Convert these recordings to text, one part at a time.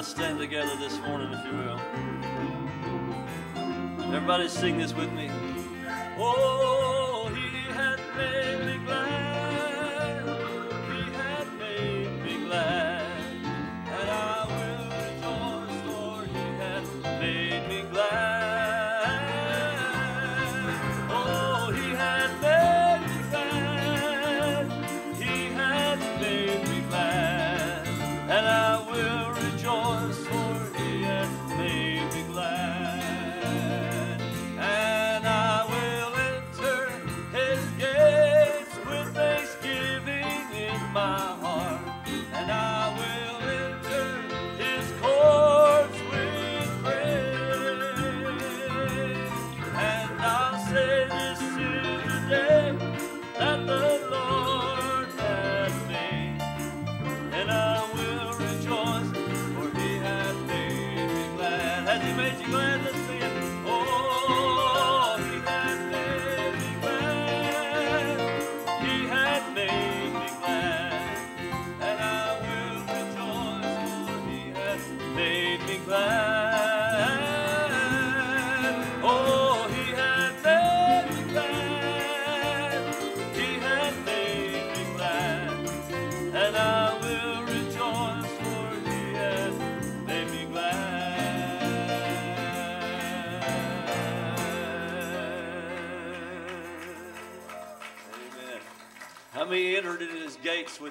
let's stand together this morning, if you will. Everybody sing this with me. Oh,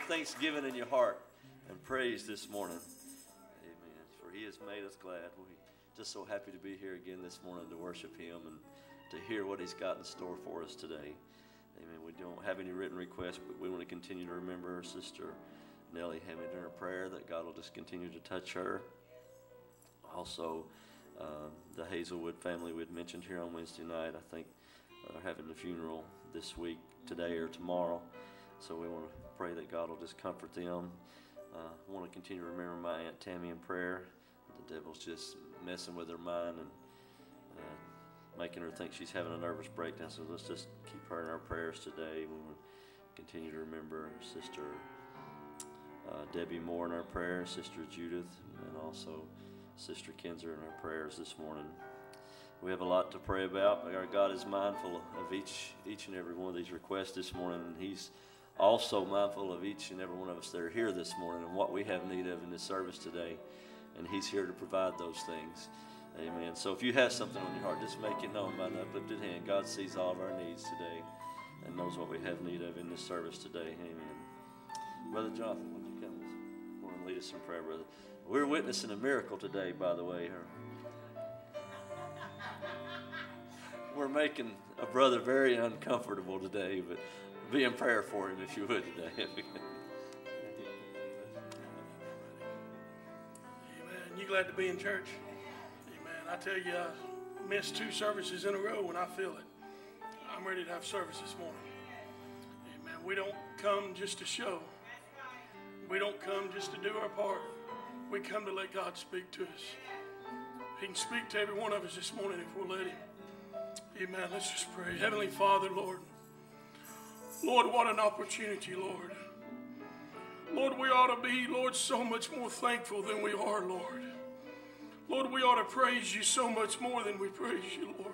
thanksgiving in your heart and praise this morning? Amen. For he has made us glad. We're just so happy to be here again this morning to worship him and to hear what he's got in store for us today. Amen. We don't have any written requests, but we want to continue to remember our sister Nellie Hammond in our prayer that God will just continue to touch her. Also, um, the Hazelwood family we had mentioned here on Wednesday night, I think uh, they're having the funeral this week, today or tomorrow. So we want to pray that God will just comfort them. Uh, I want to continue to remember my Aunt Tammy in prayer. The devil's just messing with her mind and uh, making her think she's having a nervous breakdown. So let's just keep her in our prayers today. We to continue to remember sister uh, Debbie Moore in our prayers, Sister Judith, and also Sister Kinzer in our prayers this morning. We have a lot to pray about. Our God is mindful of each each and every one of these requests this morning, and He's also mindful of each and every one of us that are here this morning and what we have need of in this service today. And He's here to provide those things. Amen. So if you have something on your heart, just make it known by an uplifted hand. God sees all of our needs today and knows what we have need of in this service today. Amen. Brother Jonathan, would you come to lead us in prayer, brother? We're witnessing a miracle today, by the way. We're making a brother very uncomfortable today, but be in prayer for him if you would today. Amen. You glad to be in church? Amen. I tell you, I missed two services in a row and I feel it. I'm ready to have service this morning. Amen. We don't come just to show. We don't come just to do our part. We come to let God speak to us. He can speak to every one of us this morning if we'll let Him. Amen. Let's just pray. Heavenly Father, Lord. Lord, what an opportunity, Lord. Lord, we ought to be, Lord, so much more thankful than we are, Lord. Lord, we ought to praise you so much more than we praise you, Lord.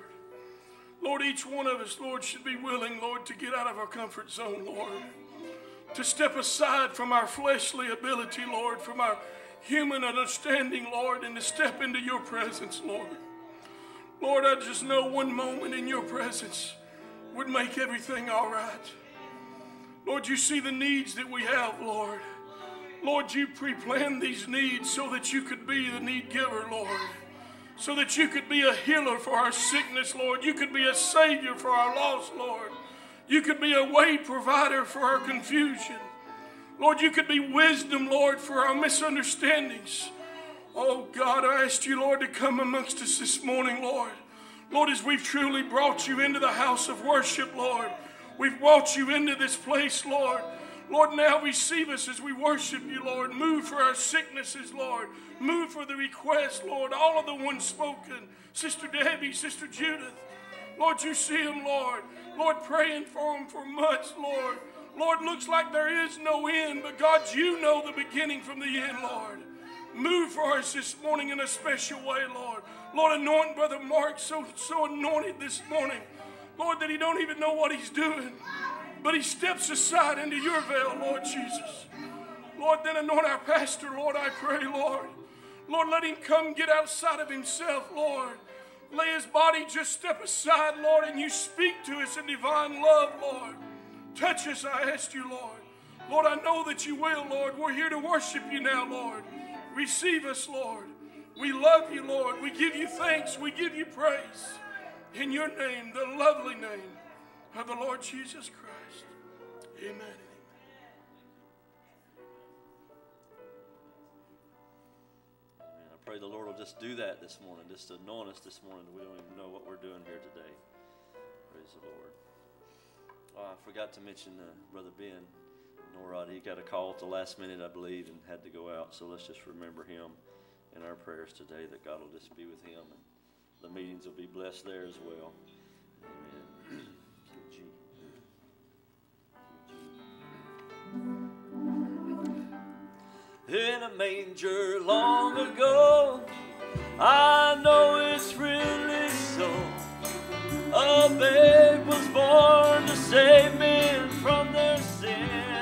Lord, each one of us, Lord, should be willing, Lord, to get out of our comfort zone, Lord. To step aside from our fleshly ability, Lord, from our human understanding, Lord, and to step into your presence, Lord. Lord, I just know one moment in your presence would make everything all right. Lord, you see the needs that we have, Lord. Lord, you pre planned these needs so that you could be the need giver, Lord. So that you could be a healer for our sickness, Lord. You could be a savior for our loss, Lord. You could be a way provider for our confusion. Lord, you could be wisdom, Lord, for our misunderstandings. Oh God, I ask you, Lord, to come amongst us this morning, Lord. Lord, as we've truly brought you into the house of worship, Lord, we've brought you into this place, Lord. Lord, now receive us as we worship you, Lord. Move for our sicknesses, Lord. Move for the requests, Lord. All of the ones spoken. Sister Debbie, Sister Judith. Lord, you see them, Lord. Lord, praying for them for months, Lord. Lord, looks like there is no end, but God, you know the beginning from the end, Lord. Move for us this morning in a special way, Lord. Lord, anoint Brother Mark so, so anointed this morning. Lord, that he don't even know what he's doing. But he steps aside into your veil, Lord Jesus. Lord, then anoint our pastor, Lord, I pray, Lord. Lord, let him come get outside of himself, Lord. Lay his body, just step aside, Lord, and you speak to us in divine love, Lord. Touch us, I ask you, Lord. Lord, I know that you will, Lord. We're here to worship you now, Lord. Receive us, Lord. We love you, Lord. We give you thanks. We give you praise. In your name, the lovely name of the Lord Jesus Christ. Amen. Amen. I pray the Lord will just do that this morning, just anoint us this morning. We don't even know what we're doing here today. Praise the Lord. Oh, I forgot to mention uh, Brother Ben Norrod. He got a call at the last minute, I believe, and had to go out. So let's just remember him in our prayers today that God will just be with him and the meetings will be blessed there as well. Amen. in a manger long ago. I know it's really so. A babe was born to save men from their sin.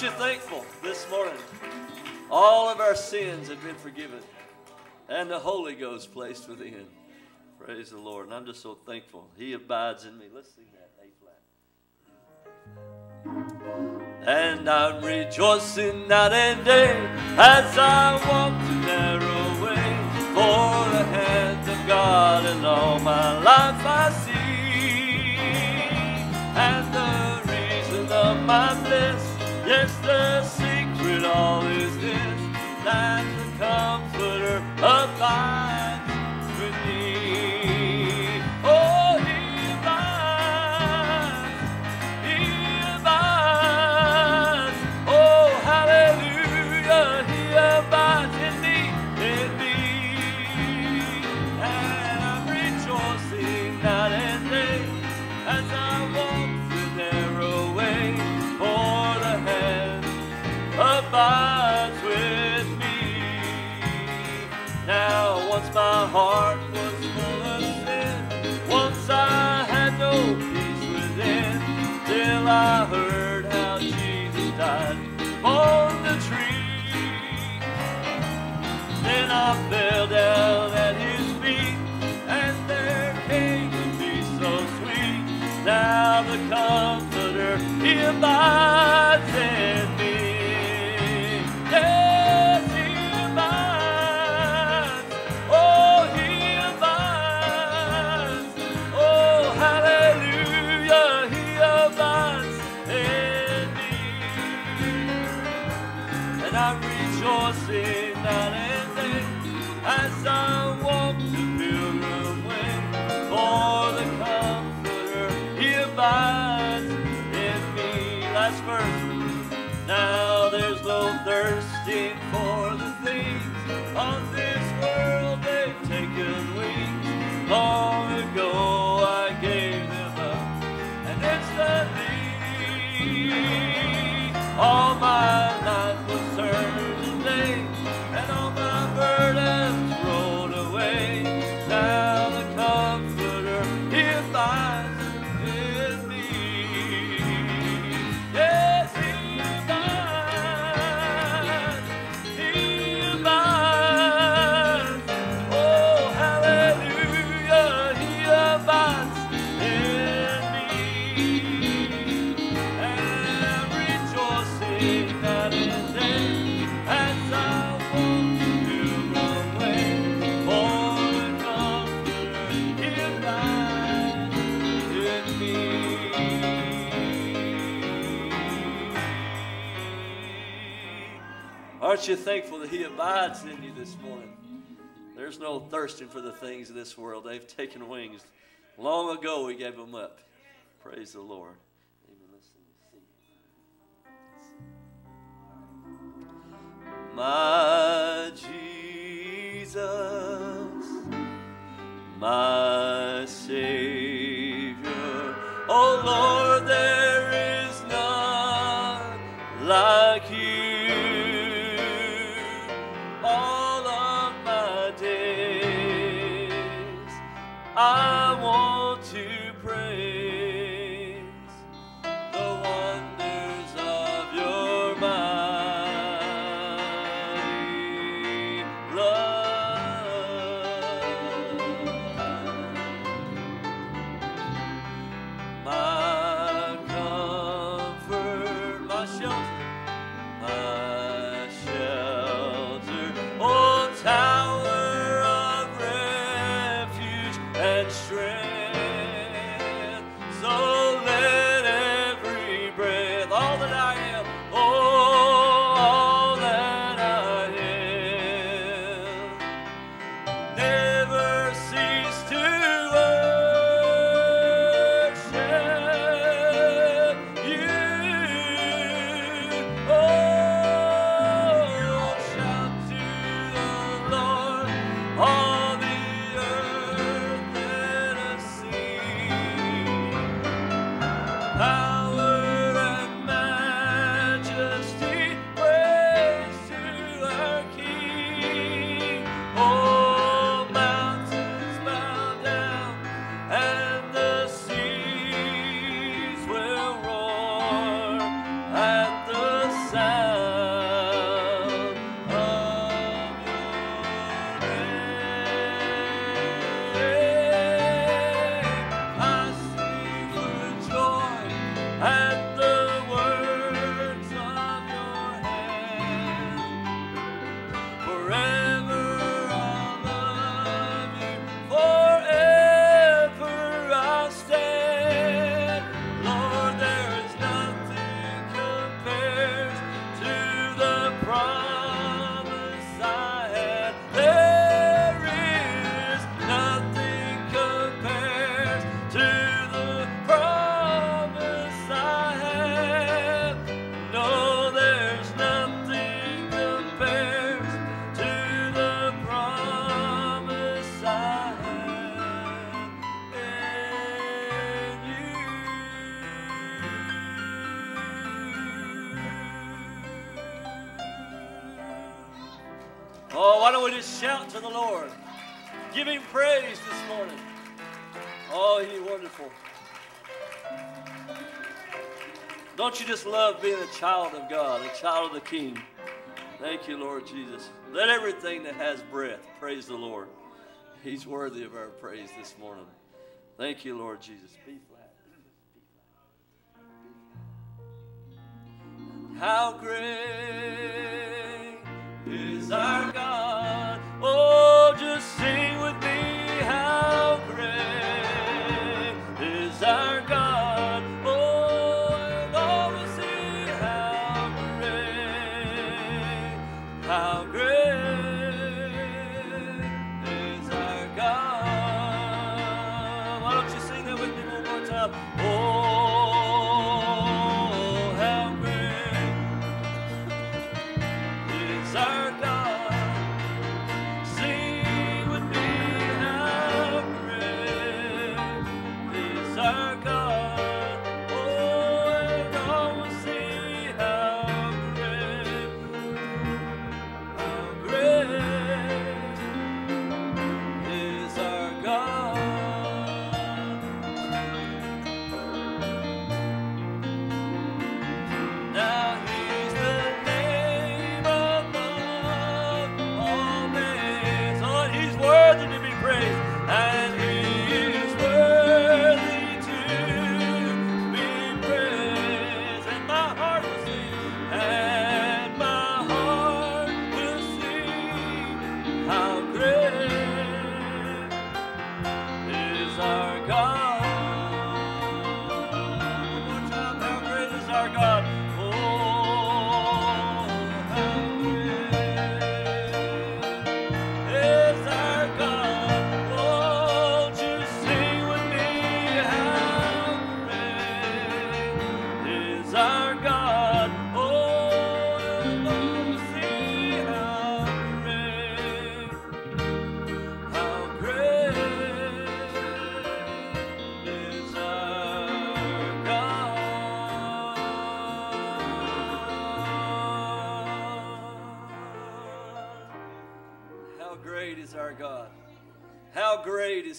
Aren't you thankful this morning? All of our sins have been forgiven, and the Holy Ghost placed within. Praise the Lord. And I'm just so thankful. He abides in me. Let's sing that A flat. And I'm rejoicing night and day as I walk the narrow way. For the hand of God and all my life I see. And the reason of my bliss Yes, the secret all is this, that the Comforter abides heart was full of sin, once I had no peace within, till I heard how Jesus died on the tree. Then I fell down at his feet, and there came to be so sweet. Now the Comforter, he abides in all Aren't you thankful that He abides in you this morning? There's no thirsting for the things of this world. They've taken wings. Long ago, we gave them up. Praise the Lord. My Jesus, my Savior. Oh Lord, there is none like you. All just love being a child of God, a child of the King? Thank you, Lord Jesus. Let everything that has breath praise the Lord. He's worthy of our praise this morning. Thank you, Lord Jesus.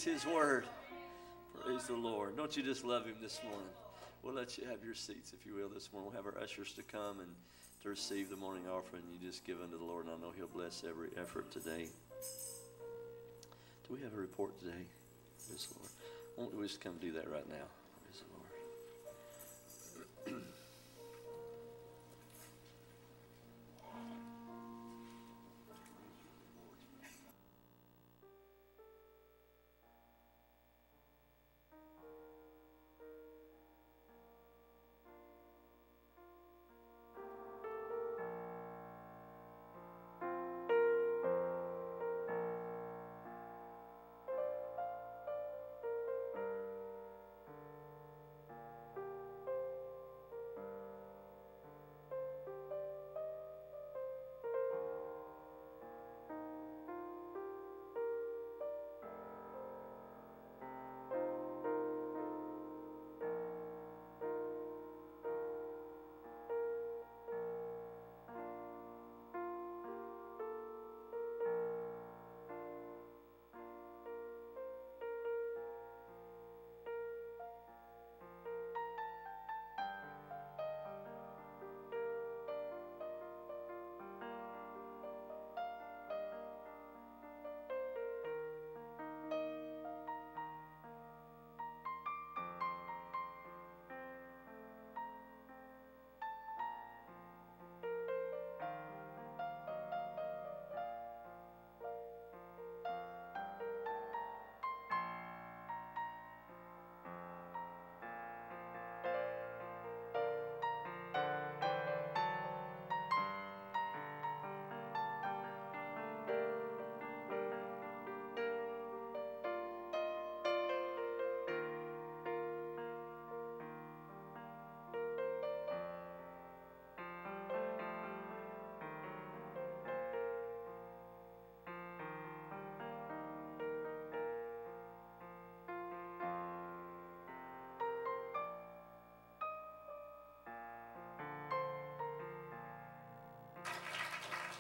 Is His Word? Praise the Lord. Don't you just love Him this morning? We'll let you have your seats, if you will, this morning. We'll have our ushers to come and to receive the morning offering you just give unto the Lord, and I know He'll bless every effort today. Do we have a report today? Praise the Lord. Why don't we just come do that right now? Praise the Lord.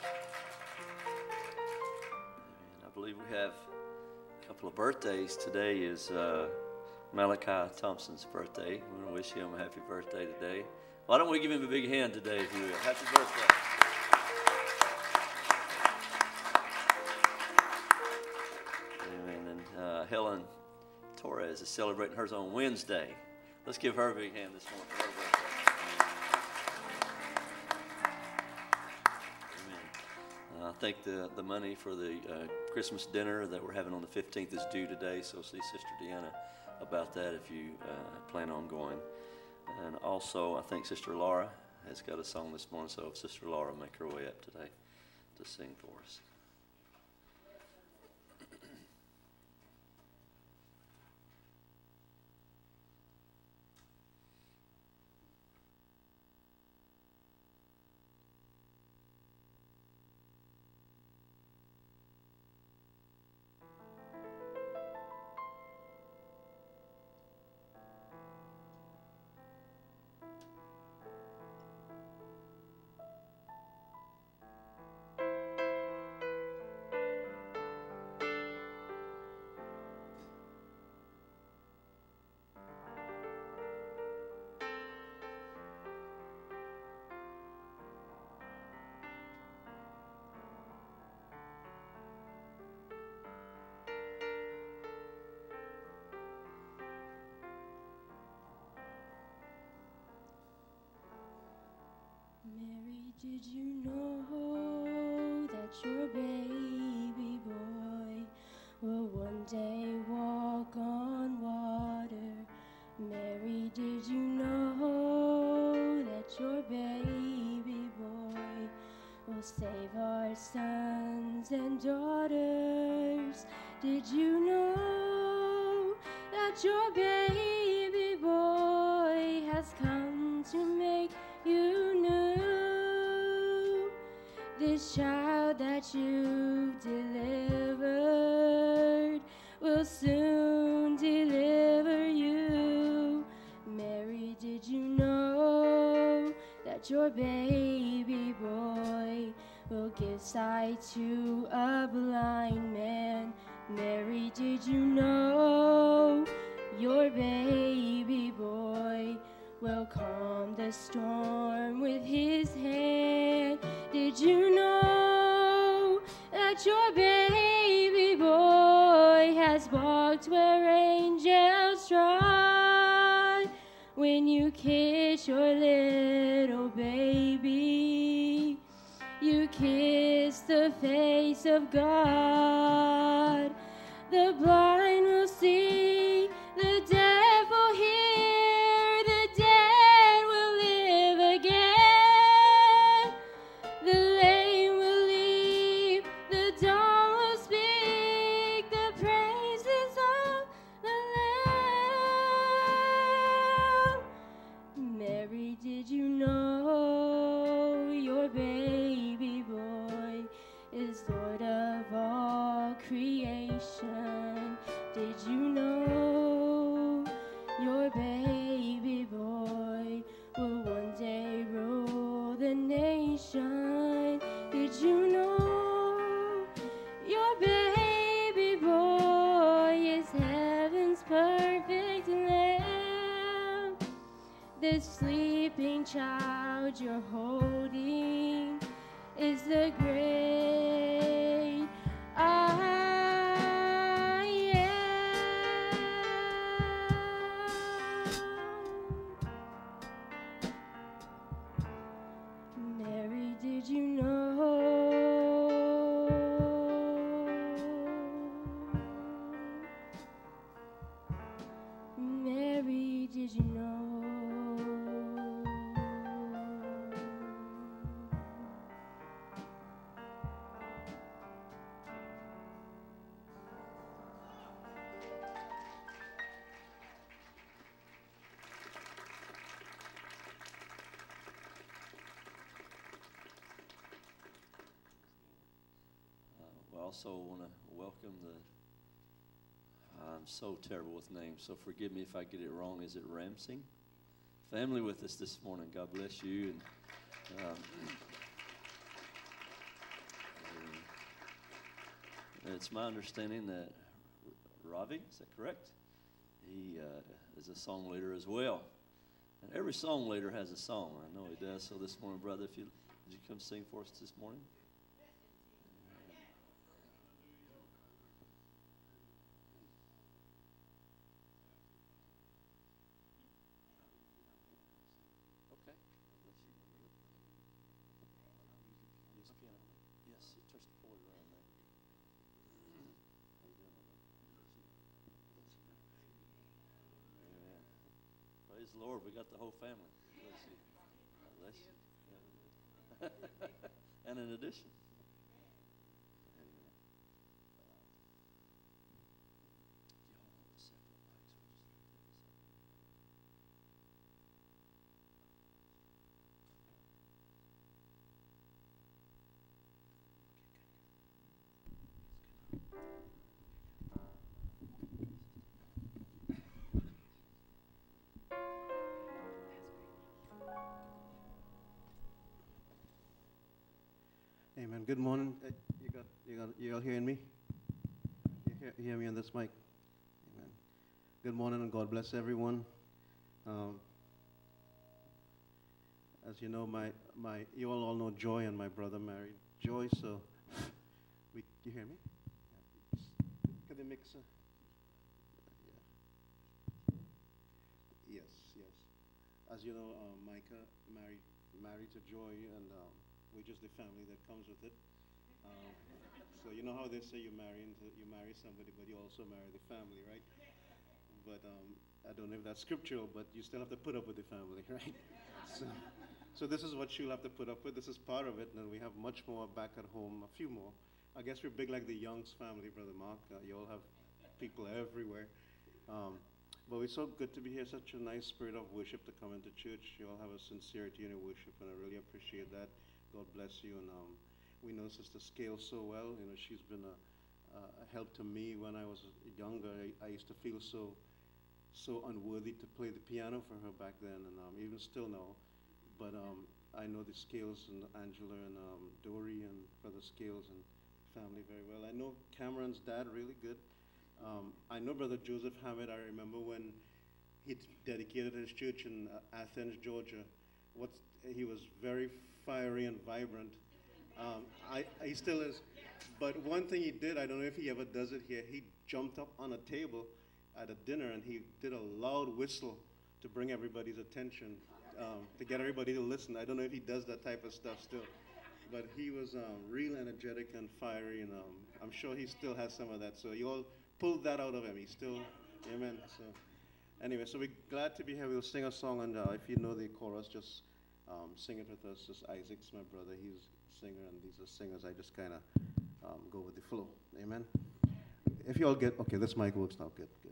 And I believe we have a couple of birthdays. Today is uh, Malachi Thompson's birthday. We want to wish him a happy birthday today. Why don't we give him a big hand today, if you will? Happy birthday. And then Helen Torres is celebrating hers on Wednesday. Let's give her a big hand this morning. Think the, the money for the uh, Christmas dinner that we're having on the 15th is due today, so see Sister Deanna about that if you uh, plan on going. And also, I think Sister Laura has got a song this morning, so if Sister Laura make her way up today to sing for us. Did you know that your baby boy will one day walk on water? Mary, did you know that your baby boy will save our sons and daughters? Did you know that your baby boy has come This child that you've delivered will soon deliver you. Mary, did you know that your baby boy will give sight to a blind man? Mary, did you know your baby boy will calm the storm of God. Also want to welcome the. I'm so terrible with names, so forgive me if I get it wrong. Is it Ramsing? Family with us this morning. God bless you. And, um, it's my understanding that Ravi, is that correct? He uh, is a song leader as well. And every song leader has a song. I know he does. So this morning, brother, if you did you come sing for us this morning? Okay. Yes, piano. Yes, touch the chord around there. How you doing, brother? Amen. Praise the Lord, we got the whole family. Bless you. Bless you. and in addition. Amen. Good morning. Uh, You got, you got, you all hearing me? You hear, hear me on this mic? Amen. Good morning and God bless everyone. Um, as you know, my, my, you all all know Joy and my brother married Joy, so we, you hear me? Can they mix? uh, yeah. Yes, yes. As you know, um, Micah married, married to Joy, and um, we're just the family that comes with it. Um, so you know how they say you marry into, you marry somebody, but you also marry the family, right? But um, I don't know if that's scriptural, but you still have to put up with the family, right? So, so this is what you'll have to put up with. This is part of it, and we have much more back at home, a few more. I guess we're big like the Youngs family, Brother Mark. Uh, you all have people everywhere. Um, but it's so good to be here, such a nice spirit of worship to come into church. You all have a sincerity in your worship, and I really appreciate that. God bless you. And um, we know Sister Scale so well. You know, she's been a, a help to me when I was younger. I, I used to feel so so unworthy to play the piano for her back then, and um, even still now. But um, I know the Scales and Angela and um, Dory and Brother Scales and family very well. I know Cameron's dad really good. Um, I know Brother Joseph Hamid. I remember when he dedicated his church in uh, Athens, Georgia. What he was very fiery and vibrant. Um, I, he still is. But one thing he did, I don't know if he ever does it here. He jumped up on a table at a dinner and he did a loud whistle to bring everybody's attention, um, to get everybody to listen. I don't know if he does that type of stuff still, but he was um, real energetic and fiery, and um, I'm sure he still has some of that. So you all pulled that out of him. He's still, amen. So anyway, so we're glad to be here. We'll sing a song, and uh, if you know the chorus, just um, sing it with us. Isaac's my brother. He's a singer, and these are singers. I just kind of um, go with the flow. Amen. If you all get okay, this mic works now. Good, good.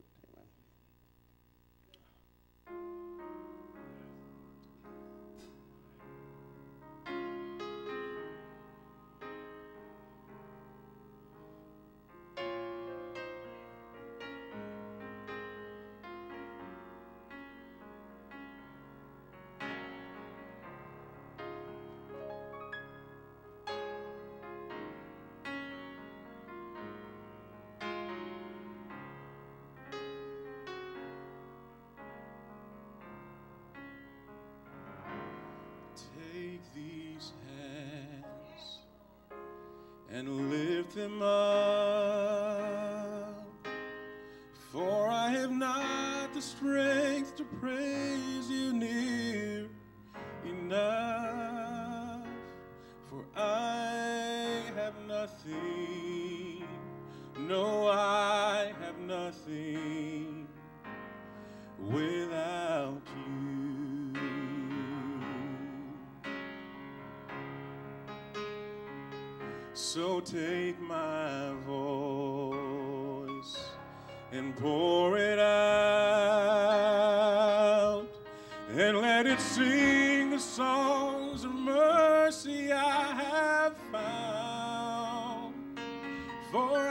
Lift Take my voice and pour it out, and let it sing the songs of mercy I have found. For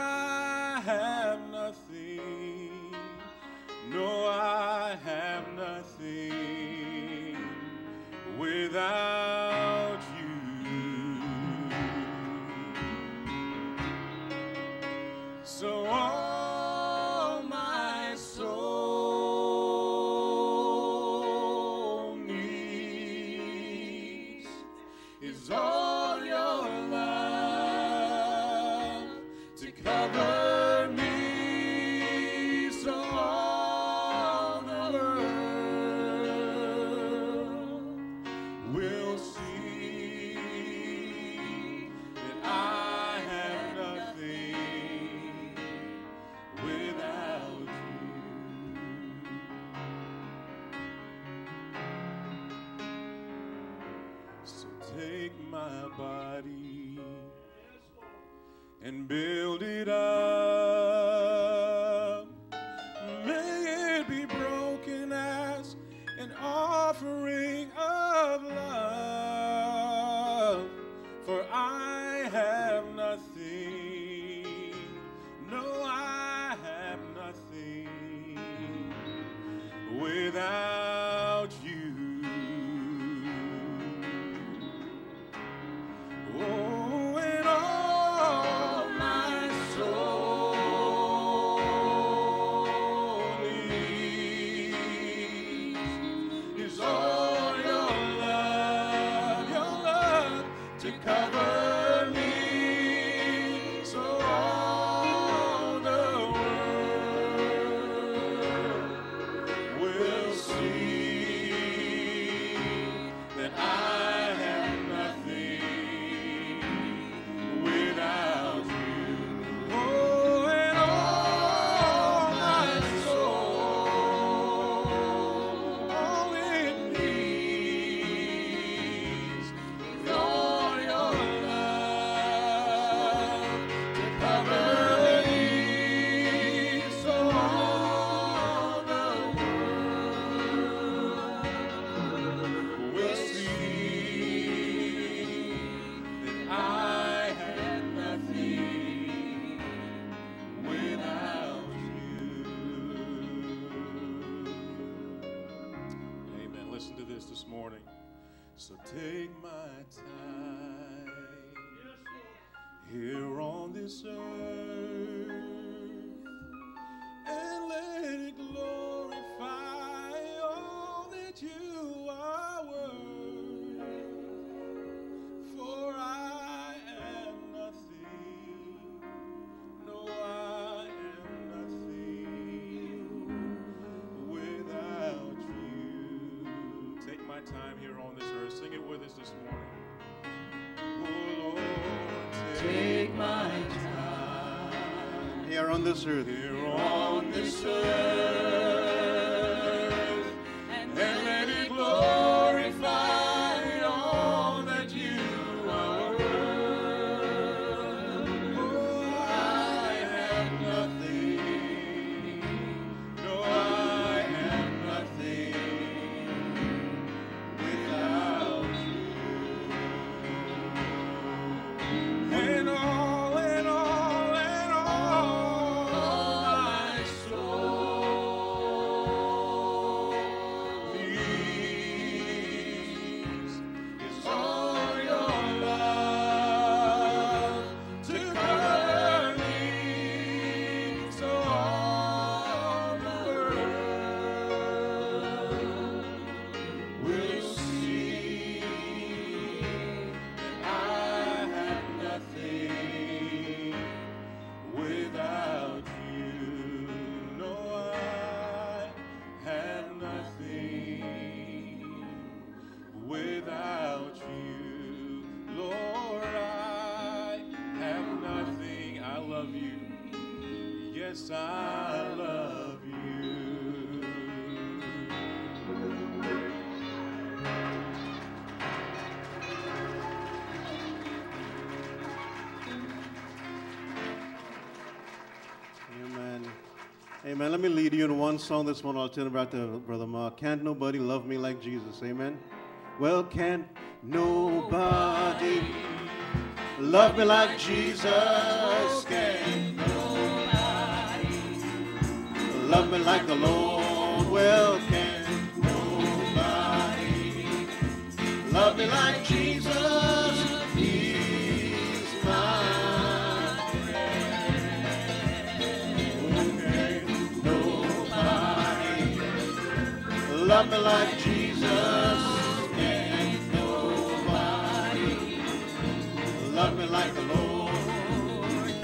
this earth. Here on this earth. Amen. Let me lead you in one song this morning. I'll tell about Brother Mark. Can't nobody love me like Jesus. Amen. Well, can't nobody love me like Jesus. Can't nobody love me like the Lord. Well, can nobody love me like Jesus. Remember like Jesus ain't nobody. Love me like the Lord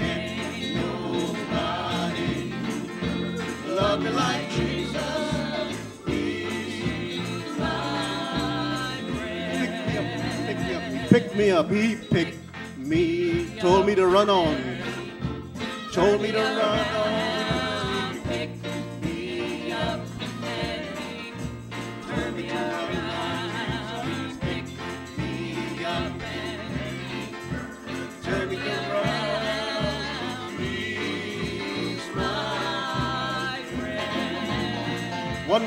ain't nobody. Love me like Jesus. He's my friend. Pick me up, he picked me, told me to run on, told me to run on.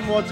More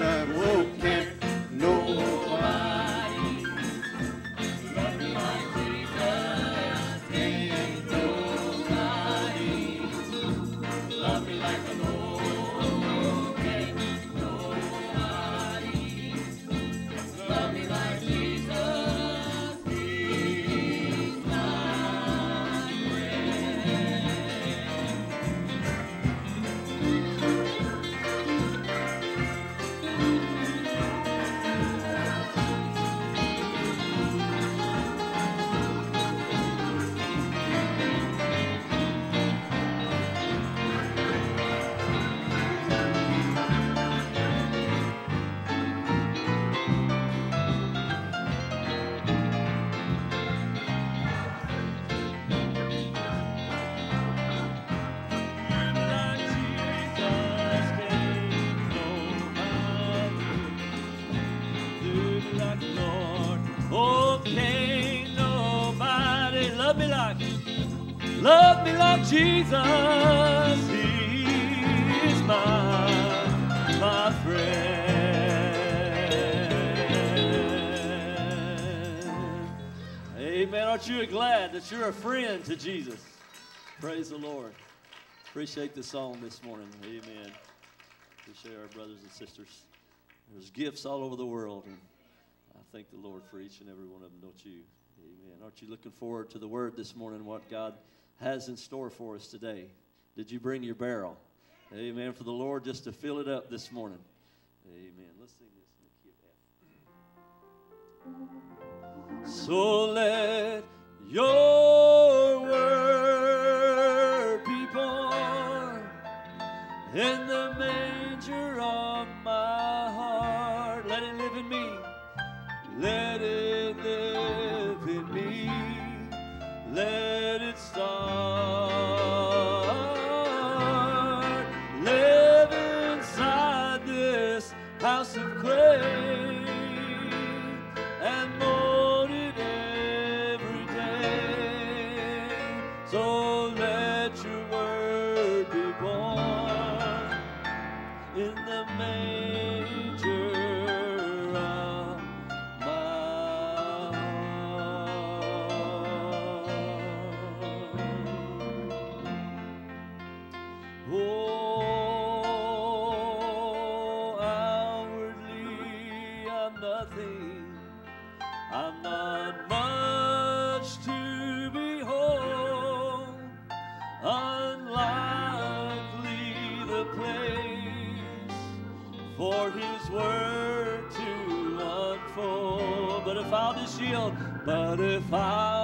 Appreciate the song this morning. Amen. Appreciate our brothers and sisters. There's gifts all over the world, and I thank the Lord for each and every one of them, don't you? Amen. Aren't you looking forward to the word this morning, what God has in store for us today? Did you bring your barrel? Amen. For the Lord just to fill it up this morning. Amen. Let's sing this. So let your word in the manger of my heart. Let it live in me. Let it live in me. Let it start. But if I'll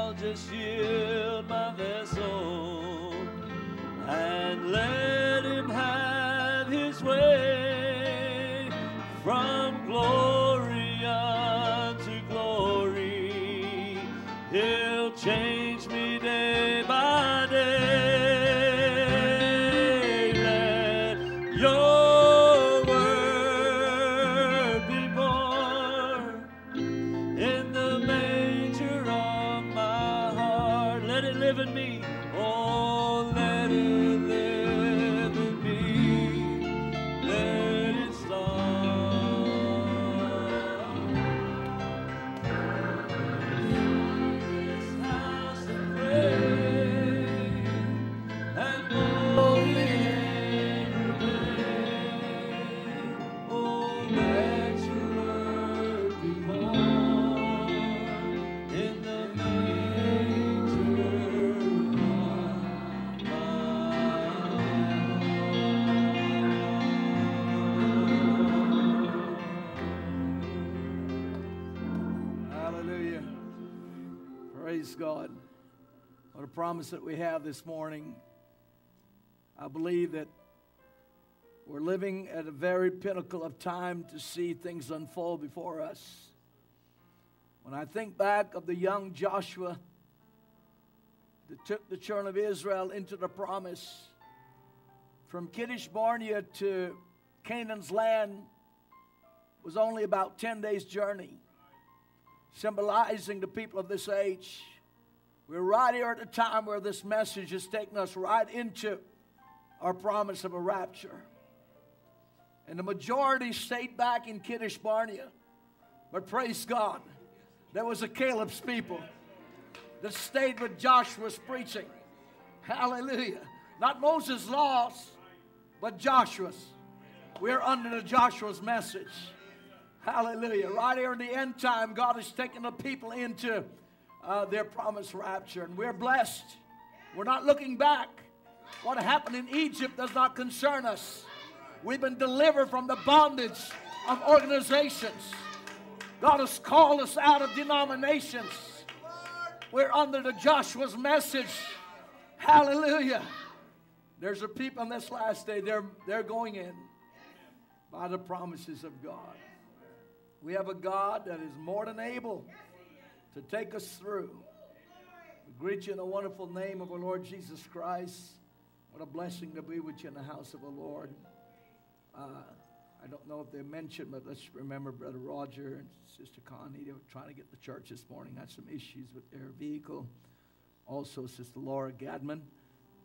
promise that we have this morning. I believe that we're living at a very pinnacle of time to see things unfold before us. When I think back of the young Joshua that took the children of Israel into the promise from Kadesh Barnea to Canaan's land was only about 10 days' journey symbolizing the people of this age. We're right here at a time where this message is taking us right into our promise of a rapture. and the majority stayed back in Kadesh Barnea. But praise God, there was a Caleb's people that stayed with Joshua's preaching. Hallelujah. Not Moses' laws, but Joshua's. We're under the Joshua's message. Hallelujah. Right here in the end time, God is taking the people into uh, their promised rapture, and we're blessed. We're not looking back. What happened in Egypt does not concern us. We've been delivered from the bondage of organizations. God has called us out of denominations. We're under the Joshua's message. Hallelujah. There's a people in this last day, they're, they're going in by the promises of God. We have a God that is more than able to take us through. We greet you in the wonderful name of our Lord Jesus Christ. What a blessing to be with you in the house of the Lord. Uh, I don't know if they mentioned, but let's remember Brother Roger and Sister Connie. They were trying to get the church this morning, had some issues with their vehicle. Also, Sister Laura Gadman,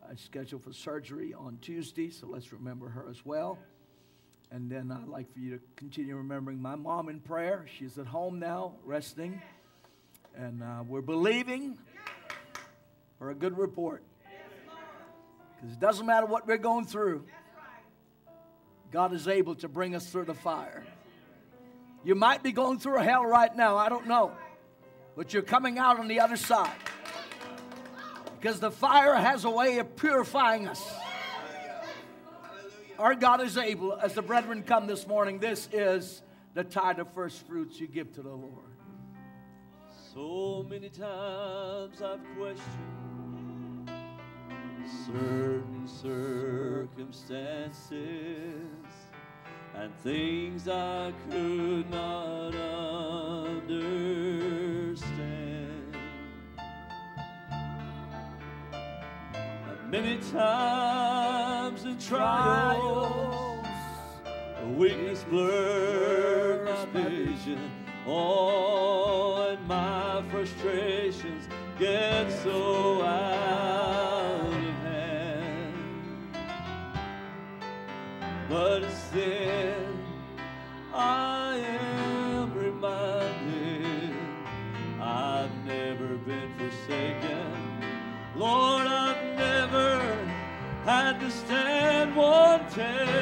uh, scheduled for surgery on Tuesday, so let's remember her as well. And then I'd like for you to continue remembering my mom in prayer. She's at home now, resting. And uh, we're believing for a good report. Because it doesn't matter what we're going through, God is able to bring us through the fire. You might be going through hell right now, I don't know. But you're coming out on the other side. Because the fire has a way of purifying us. Our God is able, as the brethren come this morning, this is the tithe of first fruits you give to the Lord. So many times I've questioned certain circumstances and things I could not understand. And many times in trials, a weakness blurred my vision. Oh, and my frustrations get so out of hand. But it's I am reminded I've never been forsaken. Lord, I've never had to stand one test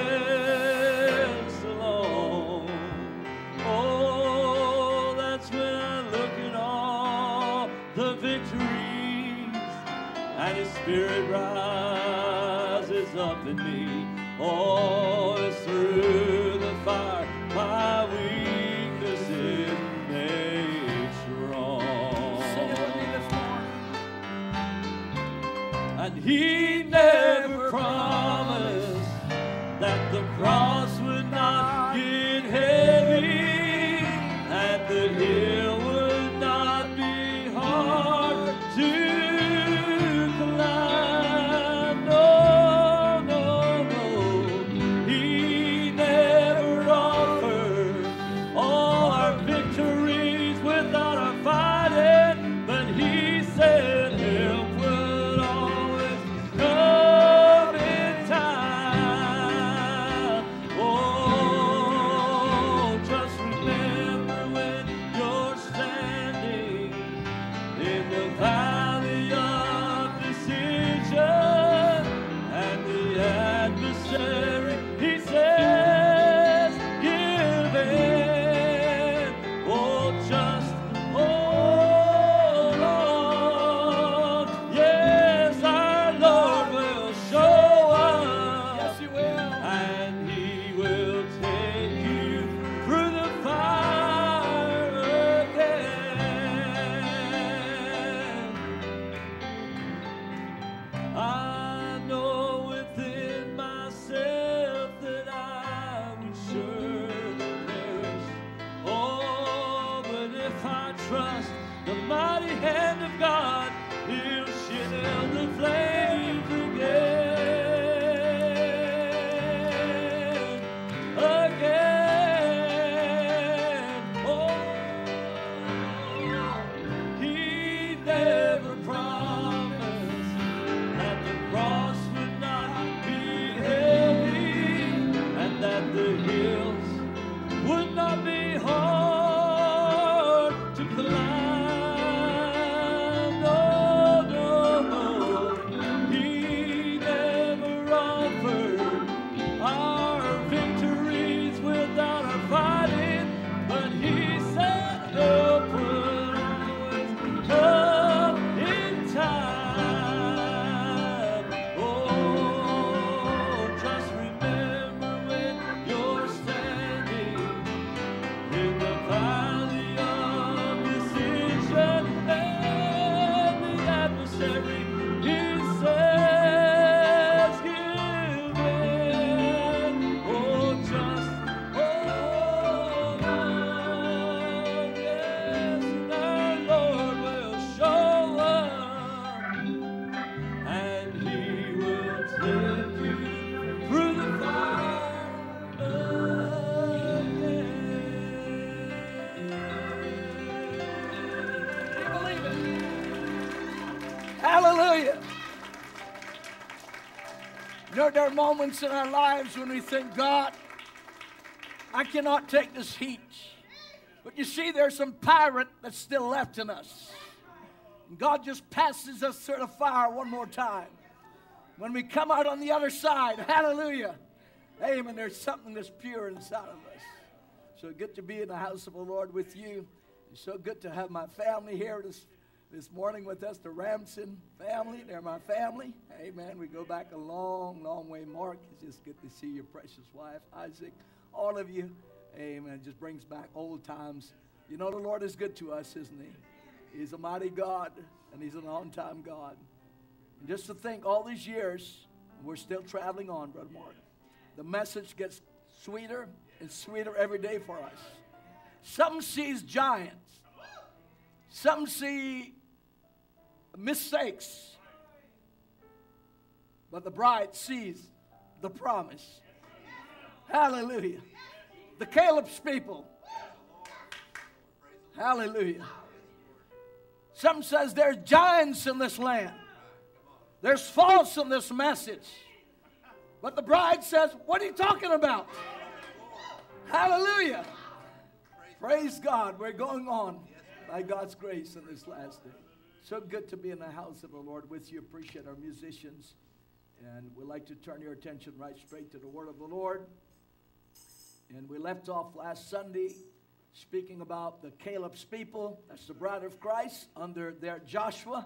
there are moments in our lives when we think, God, I cannot take this heat. But you see, there's some pirate that's still left in us. And God just passes us through the fire one more time. When we come out on the other side, hallelujah. Amen. There's something that's pure inside of us. So good to be in the house of the Lord with you. It's so good to have my family here this, this morning with us, the Ramson family. They're my family. Amen. We go back a long, long way. Mark, it's just good to see your precious wife, Isaac, all of you. Amen. It just brings back old times. You know, the Lord is good to us, isn't He? He's a mighty God, and He's an on time God. And just to think, all these years, we're still traveling on, Brother Mark. The message gets sweeter and sweeter every day for us. Some sees giants. Some see mistakes. But the bride sees the promise. Hallelujah. The Caleb's people. Hallelujah. Some says there's giants in this land. There's false in this message. But the bride says, What are you talking about? Hallelujah. Praise God. We're going on by God's grace in this last day. So good to be in the house of the Lord with you. Appreciate our musicians. And we'd like to turn your attention right straight to the word of the Lord. And we left off last Sunday speaking about the Caleb's people. That's the bride of Christ under their Joshua.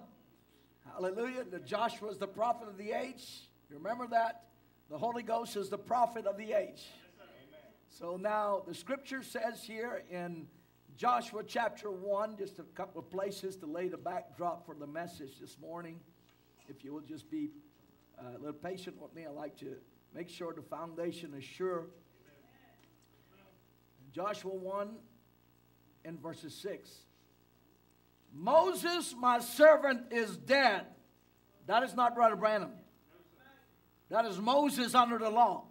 Hallelujah. The Joshua is the prophet of the age. You remember that? The Holy Ghost is the prophet of the age. So now the scripture says here in Joshua chapter 1, just a couple of places to lay the backdrop for the message this morning. If you will just be uh, a little patient with me, I'd like to make sure the foundation is sure. Joshua 1 and verses 6. Moses, my servant, is dead. That is not Brother Branham. That is Moses under the law.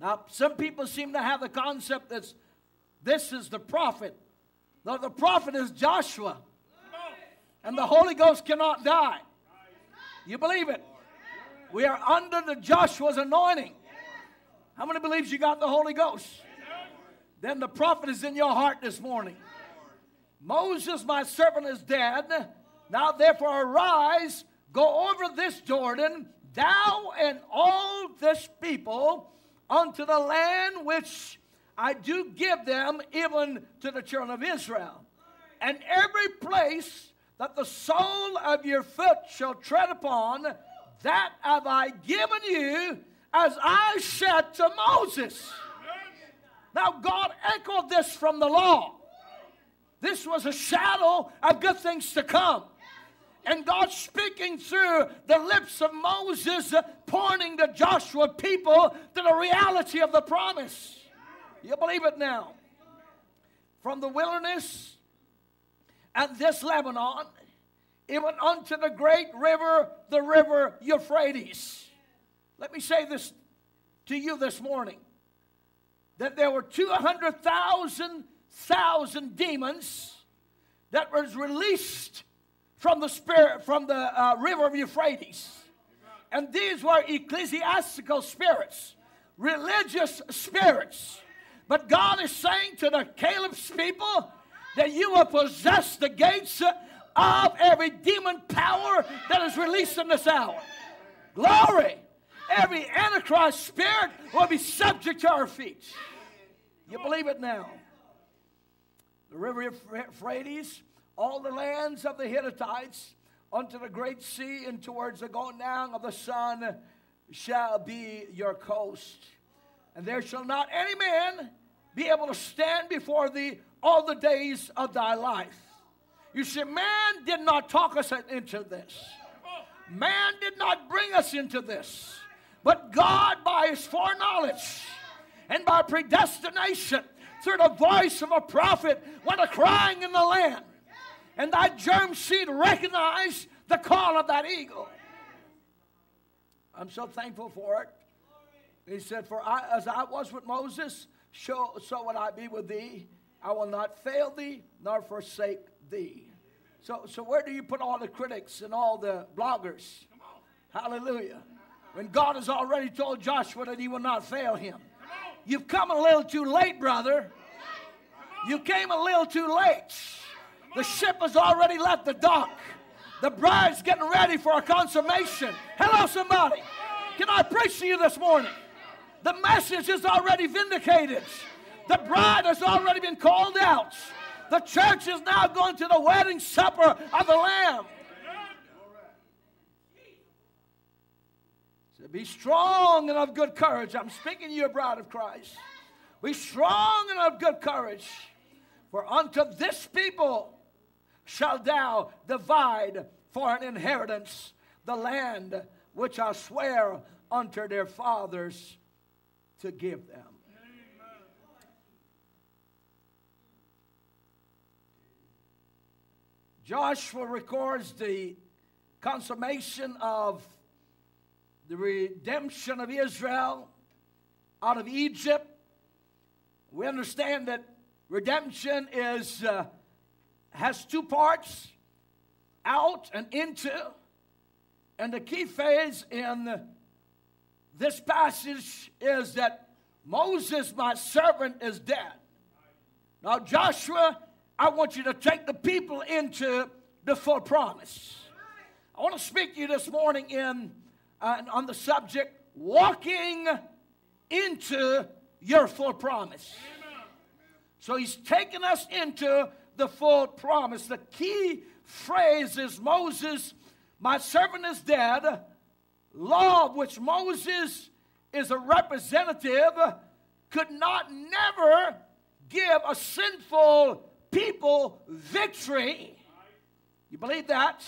Now, some people seem to have the concept that this is the prophet. No, the prophet is Joshua. And the Holy Ghost cannot die. You believe it? We are under the Joshua's anointing. How many believes you got the Holy Ghost? Then the prophet is in your heart this morning. Moses, my servant, is dead. Now therefore arise, go over this Jordan, thou and all this people, unto the land which I do give them, even to the children of Israel. And every place that the sole of your foot shall tread upon, that have I given you, as I said to Moses. Now, God echoed this from the law. This was a shadow of good things to come. And God speaking through the lips of Moses, pointing to Joshua people to the reality of the promise. You believe it now? From the wilderness and this Lebanon, even unto the great river, the river Euphrates. Let me say this to you this morning that there were 200,000 thousand demons that was released from the spirit from the uh, river of Euphrates. And these were ecclesiastical spirits, religious spirits. But God is saying to the Caleb's people that you will possess the gates of every demon power that is released in this hour. Glory! Every Antichrist spirit will be subject to our feet. You believe it now? The river Euphrates, all the lands of the Hittites, unto the great sea and towards the going down of the sun shall be your coast. And there shall not any man be able to stand before thee all the days of thy life. You see, man did not talk us into this. Man did not bring us into this. But God, by his foreknowledge and by predestination, through the voice of a prophet, went a crying in the land. And that germ seed recognized the call of that eagle. I'm so thankful for it. He said, For I, as I was with Moses, so, so would I be with thee. I will not fail thee nor forsake thee. So, so where do you put all the critics and all the bloggers? Hallelujah. When God has already told Joshua that he will not fail him. You've come a little too late, brother. You came a little too late. The ship has already left the dock. The bride's getting ready for a consummation. Hello, somebody. Can I preach to you this morning? The message is already vindicated. The bride has already been called out. The church is now going to the wedding supper of the Lamb. So be strong and of good courage. I'm speaking to you, bride of Christ. Be strong and of good courage. For unto this people shall thou divide for an inheritance the land which I swear unto their fathers to give them. Joshua records the consummation of the redemption of Israel out of Egypt. We understand that redemption is uh, has two parts: out and into. And the key phase in this passage is that Moses, my servant, is dead. Now, Joshua, I want you to take the people into the full promise. I want to speak to you this morning in uh, on the subject walking into your full promise. So he's taken us into the full promise. The key phrase is Moses, my servant is dead. Law of which Moses is a representative could not never give a sinful people victory. You believe that?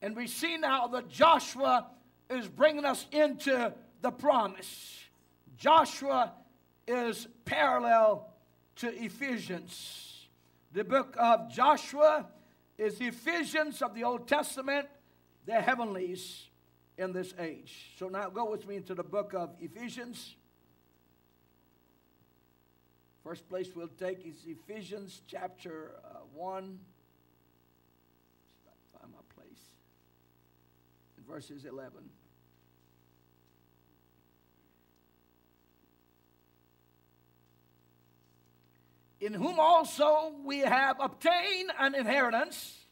And we see now that Joshua is bringing us into the promise. Joshua is parallel to Ephesians. The book of Joshua is Ephesians of the Old Testament, the heavenlies in this age. So now go with me into the book of Ephesians. First place we'll take is Ephesians chapter uh, 1. Find my place. In verses 11. in whom also we have obtained an inheritance,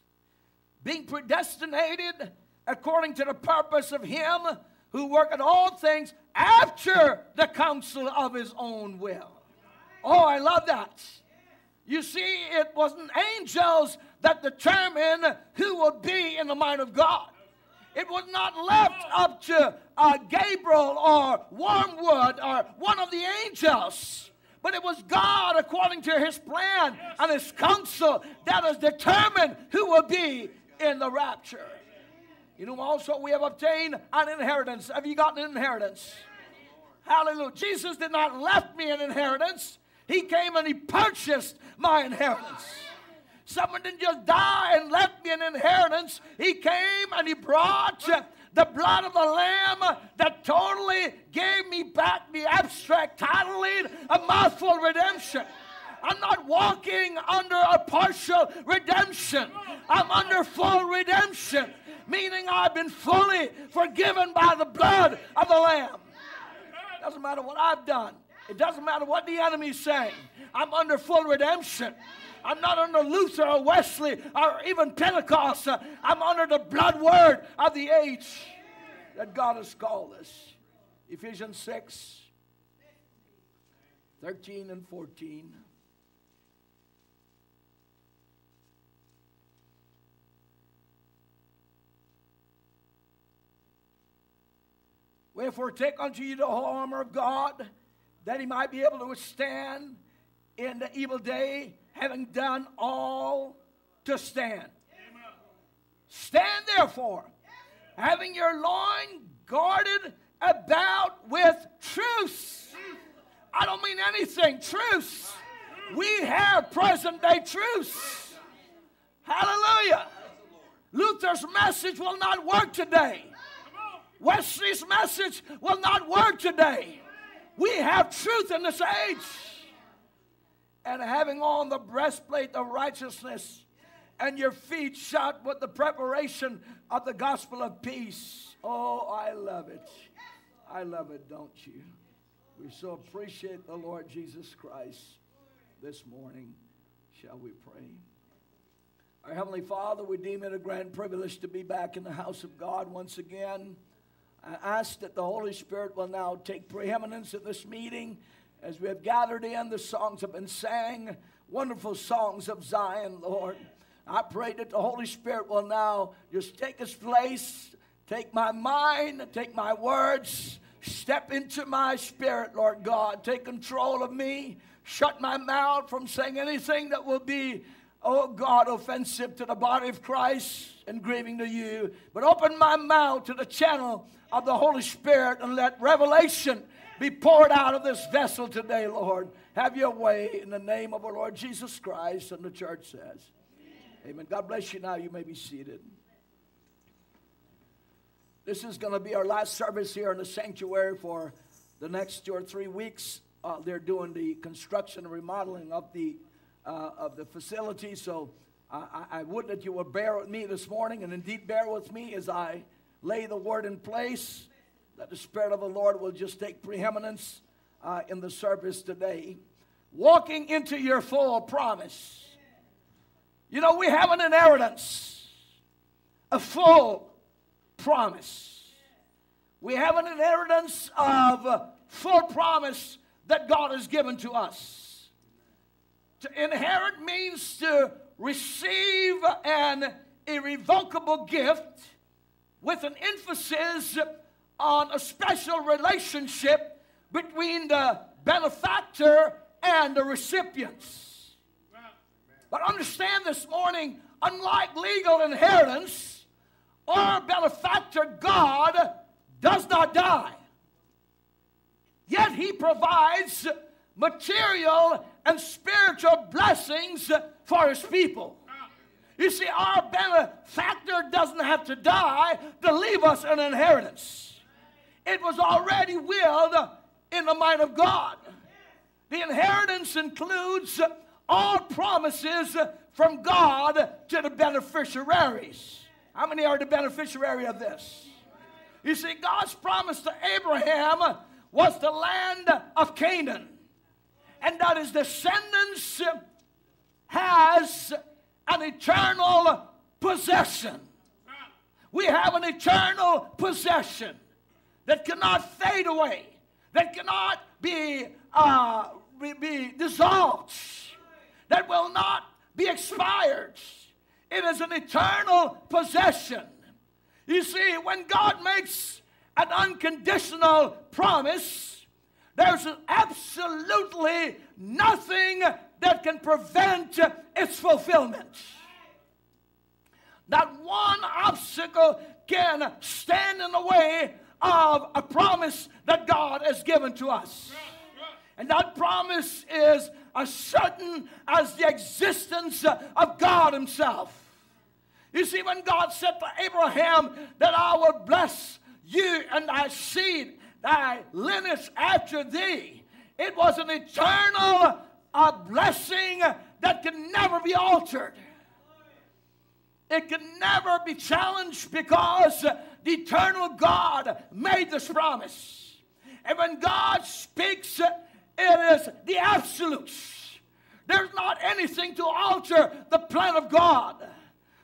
being predestinated according to the purpose of Him who worketh all things after the counsel of His own will. Oh, I love that. You see, it wasn't angels that determined who would be in the mind of God. It was not left up to uh, Gabriel or Wormwood or one of the angels. But it was God, according to his plan and his counsel, that has determined who will be in the rapture. You know, also, we have obtained an inheritance. Have you gotten an inheritance? Hallelujah. Jesus did not left me an inheritance. He came and he purchased my inheritance. Someone didn't just die and left me an inheritance. He came and he brought the blood of the Lamb that totally gave me back the abstract title deed of my full redemption. I'm not walking under a partial redemption. I'm under full redemption, meaning I've been fully forgiven by the blood of the Lamb. Doesn't matter what I've done. It doesn't matter what the enemy's saying. I'm under full redemption. I'm not under Luther or Wesley or even Pentecost. I'm under the blood word of the age that God has called us. Ephesians 6 13 and 14. Wherefore, take unto you the whole armor of God, that he might be able to withstand in the evil day, having done all to stand. Amen. Stand therefore, having your loin guarded about with truth. I don't mean anything, truth. We have present day truth. Hallelujah. Luther's message will not work today. Wesley's message will not work today. We have truth in this age. And having on the breastplate of righteousness and your feet shod with the preparation of the gospel of peace. Oh, I love it. I love it, don't you? We so appreciate the Lord Jesus Christ this morning. Shall we pray? Our Heavenly Father, we deem it a grand privilege to be back in the house of God once again. I ask that the Holy Spirit will now take preeminence in this meeting as we have gathered in. The songs have been sang, wonderful songs of Zion, Lord. I pray that the Holy Spirit will now just take his place, take my mind, take my words, step into my spirit, Lord God. Take control of me. Shut my mouth from saying anything that will be oh God, offensive to the body of Christ and grieving to you. But open my mouth to the channel of the Holy Spirit and let revelation be poured out of this vessel today, Lord. Have your way in the name of our Lord Jesus Christ. And the church says, Amen. God bless you now. You may be seated. This is going to be our last service here in the sanctuary for the next two or three weeks. Uh, they're doing the construction and remodeling of the uh, of the facility. So I, I would that you would bear with me this morning, and indeed bear with me as I lay the word in place. That the Spirit of the Lord will just take preeminence uh, in the service today. Walking into your full promise. You know, we have an inheritance, a full promise. We have an inheritance of full promise that God has given to us. To inherit means to receive an irrevocable gift with an emphasis on a special relationship between the benefactor and the recipients. But understand this morning, unlike legal inheritance, our benefactor, God, does not die. Yet he provides material and spiritual blessings for his people. You see, our benefactor doesn't have to die to leave us an inheritance. It was already willed in the mind of God. The inheritance includes all promises from God to the beneficiaries. How many are the beneficiary of this? You see, God's promise to Abraham was the land of Canaan and that his descendants has an eternal possession. We have an eternal possession that cannot fade away, that cannot be, uh, be, be dissolved, that will not be expired. It is an eternal possession. You see, when God makes an unconditional promise, there's absolutely nothing that can prevent its fulfillment. Not one obstacle can stand in the way of a promise that God has given to us. And that promise is as certain as the existence of God Himself. You see, when God said to Abraham that I will bless you and thy seed, thy lineage after thee. It was an eternal uh, blessing that can never be altered. It can never be challenged because the eternal God made this promise. And when God speaks, it is the absolutes. There's not anything to alter the plan of God.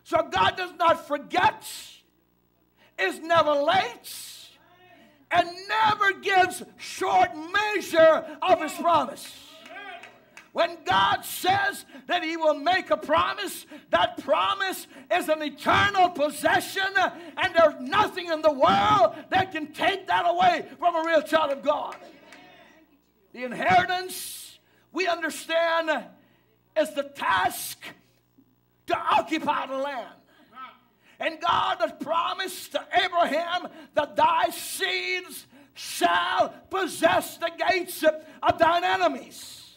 So God does not forget, is never late, and never gives short measure of his promise. When God says that He will make a promise, that promise is an eternal possession, and there's nothing in the world that can take that away from a real child of God. The inheritance, we understand, is the task to occupy the land. And God has promised to Abraham that thy seeds shall possess the gates of thine enemies.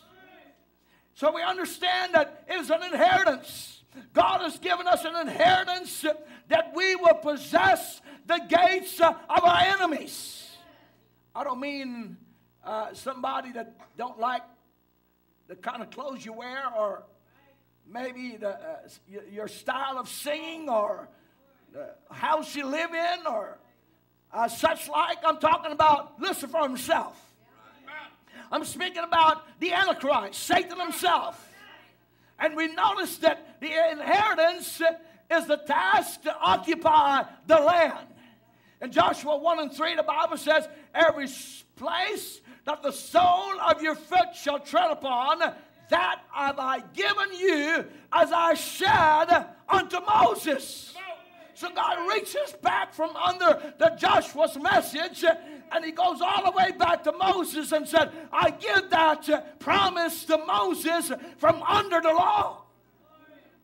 So we understand that it is an inheritance. God has given us an inheritance that we will possess the gates of our enemies. I don't mean uh, somebody that don't like the kind of clothes you wear or maybe the, uh, your style of singing or house you live in or uh, such like. I'm talking about Lucifer himself. I'm speaking about the Antichrist, Satan himself. And we notice that the inheritance is the task to occupy the land. In Joshua 1 and 3, the Bible says, Every place that the sole of your foot shall tread upon, that have I given you as I said unto Moses. So God reaches back from under the Joshua's message uh, and he goes all the way back to Moses and said, I give that uh, promise to Moses from under the law.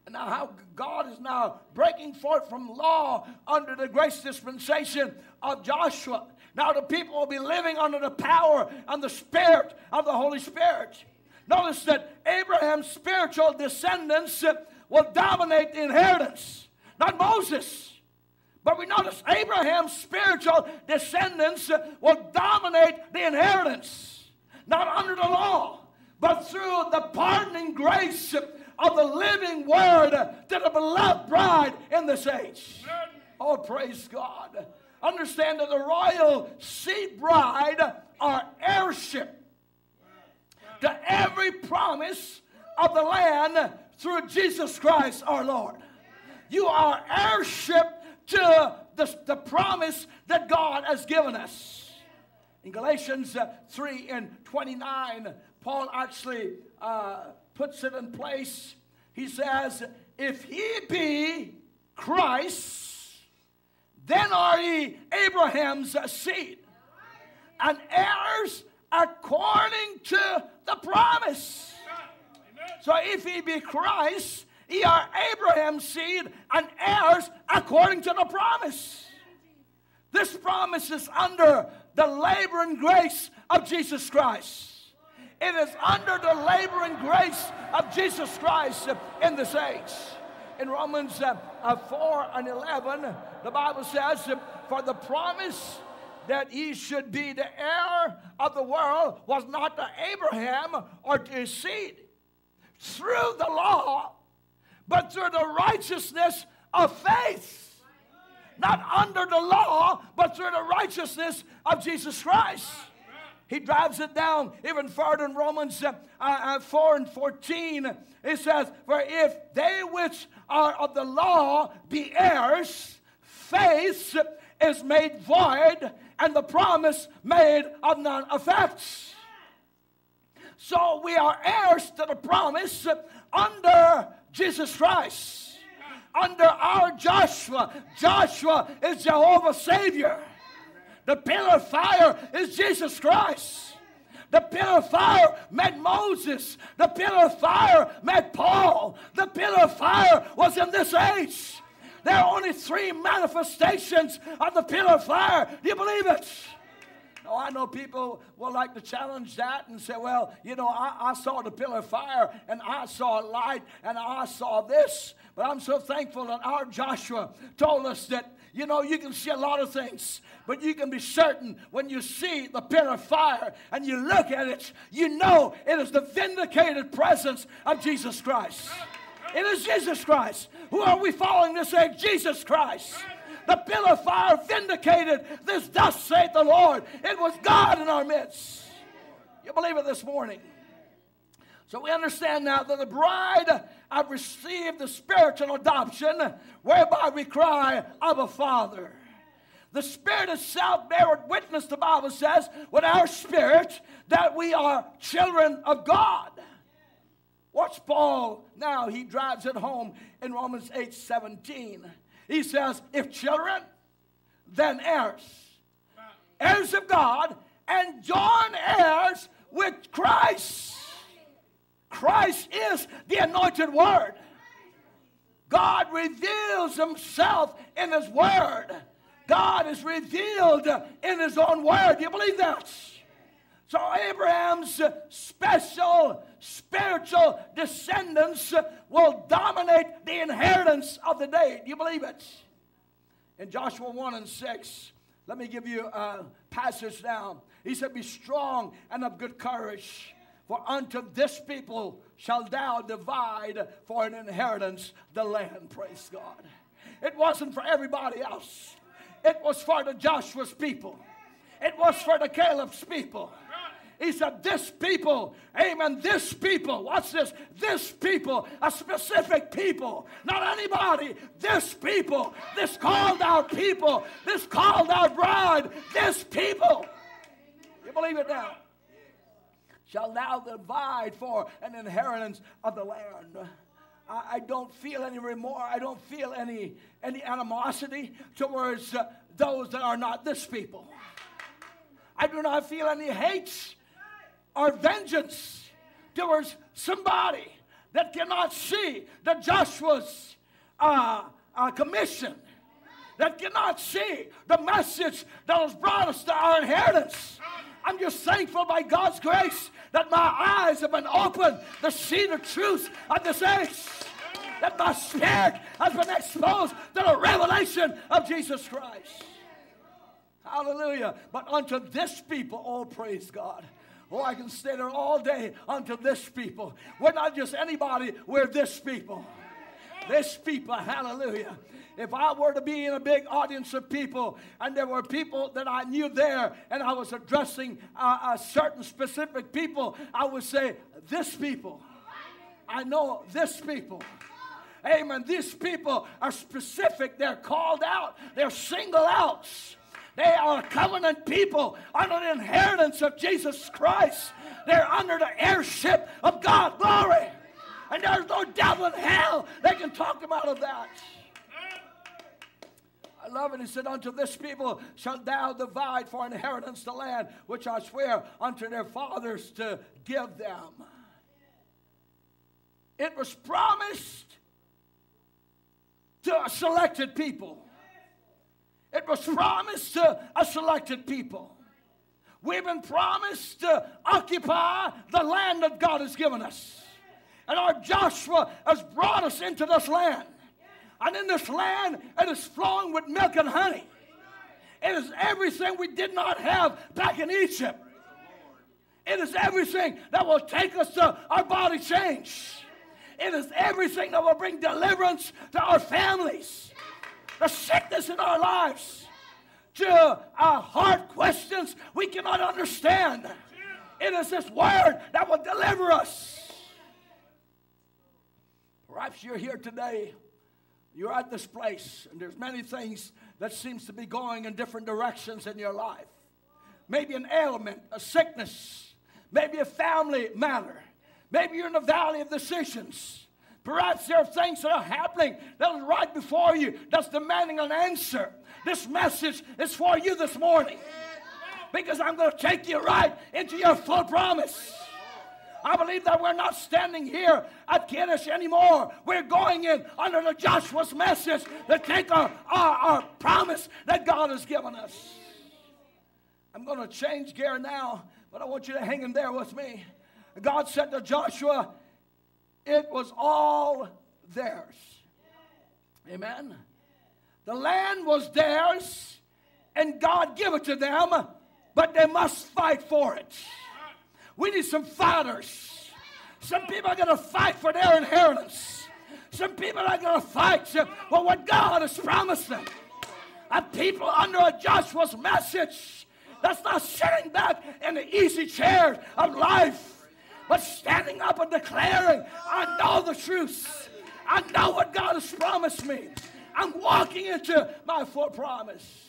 And now, how God is now breaking forth from law under the grace dispensation of Joshua. Now, the people will be living under the power and the spirit of the Holy Spirit. Notice that Abraham's spiritual descendants uh, will dominate the inheritance, not Moses. But we notice Abraham's spiritual descendants will dominate the inheritance, not under the law, but through the pardoning grace of the living word to the beloved bride in this age. Oh, praise God. Understand that the royal seed bride are heirship to every promise of the land through Jesus Christ our Lord. You are heirship to the, the promise that God has given us. In Galatians uh, 3 and 29, Paul actually uh, puts it in place. He says, If he be Christ, then are ye Abraham's seed, and heirs according to the promise. So if he be Christ, ye are Abraham's seed and heirs according to the promise. This promise is under the labor and grace of Jesus Christ. It is under the labor and grace of Jesus Christ in this age. In Romans uh, uh, 4 and 11, the Bible says, For the promise that he should be the heir of the world was not to Abraham or to his seed through the law, but through the righteousness of faith. Not under the law, but through the righteousness of Jesus Christ. He drives it down even further in Romans uh, uh, 4 and 14. It says, For if they which are of the law be heirs, faith is made void, and the promise made of none effect. So we are heirs to the promise under Jesus Christ, under our Joshua. Joshua is Jehovah's Savior. The pillar of fire is Jesus Christ. The pillar of fire met Moses. The pillar of fire met Paul. The pillar of fire was in this age. There are only three manifestations of the pillar of fire. Do you believe it? Oh, I know people will like to challenge that and say, well, you know, I, I saw the pillar of fire and I saw light and I saw this. But I'm so thankful that our Joshua told us that, you know, you can see a lot of things, but you can be certain when you see the pillar of fire and you look at it, you know it is the vindicated presence of Jesus Christ. It is Jesus Christ. Who are we following this age? Jesus Christ. The pillar of fire vindicated this, thus saith the Lord. It was God in our midst. You believe it this morning? So we understand now that the bride have received the spiritual adoption whereby we cry, Abba Father. The Spirit itself beareth witness, the Bible says, with our spirit that we are children of God. Watch Paul now, he drives it home in Romans 8 17. He says, If children, then heirs. Heirs of God and joint heirs with Christ. Christ is the anointed word. God reveals himself in his word. God is revealed in his own word. Do you believe that? So Abraham's special spiritual descendants will dominate the inheritance of the day. Do you believe it? In Joshua 1 and 6, let me give you a passage now. He said, Be strong and of good courage. For unto this people shall thou divide for an inheritance the land. Praise God. It wasn't for everybody else, it was for the Joshua's people, it was for the Caleb's people. He said, This people, amen, this people, watch this, this people, a specific people, not anybody, this people, this called out people, this called out bride, this people. You believe it now? Shall now divide for an inheritance of the land. I, don't feel any remorse. I don't feel any, any animosity towards uh, those that are not this people. I do not feel any hate or vengeance towards somebody that cannot see the Joshua's uh, uh, commission, that cannot see the message that has brought us to our inheritance. I'm just thankful by God's grace that my eyes have been opened to see the truth of this age. That my spirit has been exposed to the revelation of Jesus Christ. Hallelujah. But unto this people, oh, praise God. Oh, I can stay there all day unto this people. We're not just anybody, we're this people. This people, hallelujah. If I were to be in a big audience of people and there were people that I knew there and I was addressing a certain specific people, I would say, This people. I know this people. Amen. These people are specific, they're called out, they're single outs. They are covenant people under the inheritance of Jesus Christ. They're under the heirship of God. Glory. And there's no devil in hell that can talk them out of that. I love it. He said, Unto this people shalt thou divide for inheritance the land which I swear unto their fathers to give them. It was promised to a selected people. It was promised to a selected people. We've been promised to occupy the land that God has given us. And our Joshua has brought us into this land. And in this land, it is flowing with milk and honey. It is everything we did not have back in Egypt. It is everything that will take us to our body change. It is everything that will bring deliverance to our families the sickness in our lives, to our hard questions we cannot understand. It is this word that will deliver us. Perhaps you're here today, you're at this place, and there's many things that seems to be going in different directions in your life. Maybe an ailment, a sickness, maybe a family matter. Maybe you're in the valley of decisions. Perhaps there are things that are happening that are right before you that's demanding an answer. This message is for you this morning because I'm going to take you right into your full promise. I believe that we're not standing here at Kadesh anymore. We're going in under the Joshua's message to take our, our, our promise that God has given us. I'm going to change gear now, but I want you to hang in there with me. God said to Joshua, it was all theirs. Amen. The land was theirs, and God gave it to them, but they must fight for it. We need some fighters. Some people are going to fight for their inheritance. Some people are going to fight for what God has promised them. A people under a Joshua's message that's not sitting back in the easy chairs of life but standing up and declaring, I know the truth. I know what God has promised me. I'm walking into my full promise.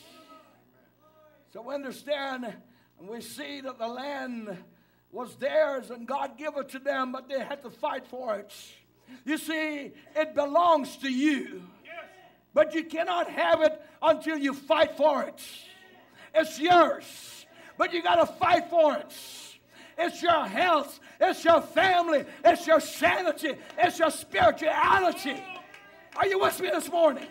So understand and we see that the land was theirs and God gave it to them, but they had to fight for it. You see, it belongs to you. But you cannot have it until you fight for it. It's yours, but you got to fight for it. It's your health. It's your family. It's your sanity. It's your spirituality. Are you with me this morning?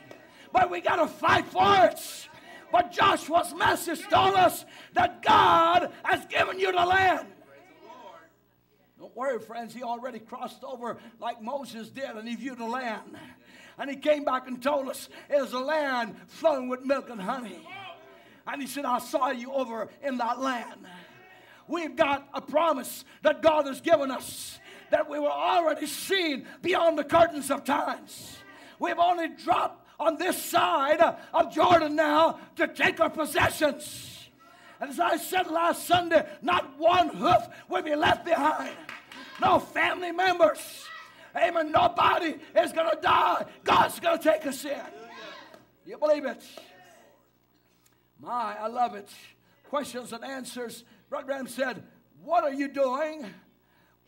But we got to fight for it. But Joshua's message told us that God has given you the land. Don't worry, friends. He already crossed over like Moses did, and he viewed the land. And he came back and told us it is a land flowing with milk and honey. And he said, I saw you over in that land. We've got a promise that God has given us that we were already seen beyond the curtains of times. We've only dropped on this side of Jordan now to take our possessions. And as I said last Sunday, not one hoof will be left behind. No family members. Amen. Nobody is going to die. God's going to take us in. You believe it? My, I love it. Questions and answers. Branham said, What are you doing?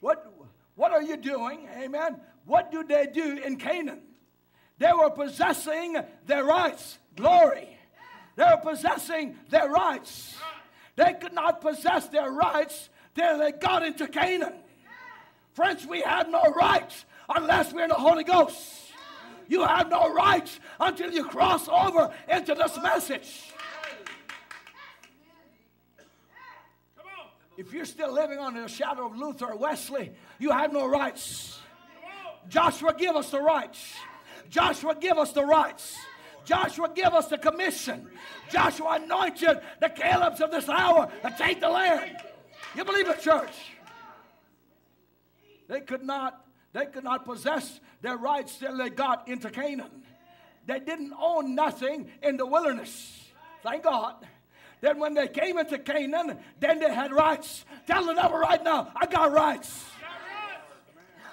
What, what are you doing? Amen. What do they do in Canaan? They were possessing their rights. Glory. They were possessing their rights. They could not possess their rights till they got into Canaan. Friends, we have no rights unless we're in the Holy Ghost. You have no rights until you cross over into this message. If you're still living under the shadow of Luther or Wesley, you have no rights. Joshua, give us the rights. Joshua, give us the rights. Joshua, give us the commission. Joshua anointed the Calebs of this hour to take the land. You believe it, church? They could not, they could not possess their rights till they got into Canaan. They didn't own nothing in the wilderness. Thank God. Then when they came into Canaan, then they had rights. Tell the devil right now, I got rights.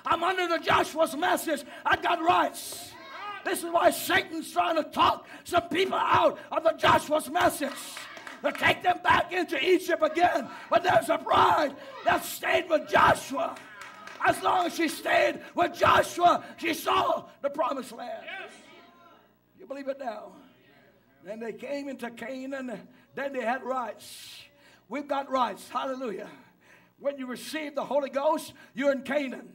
I'm under the Joshua's message. I got rights. This is why Satan's trying to talk some people out of the Joshua's message to take them back into Egypt again. But there's a bride that stayed with Joshua. As long as she stayed with Joshua, she saw the promised land. You believe it now? Then they came into Canaan, then they had rights. We've got rights. Hallelujah. When you receive the Holy Ghost, you're in Canaan.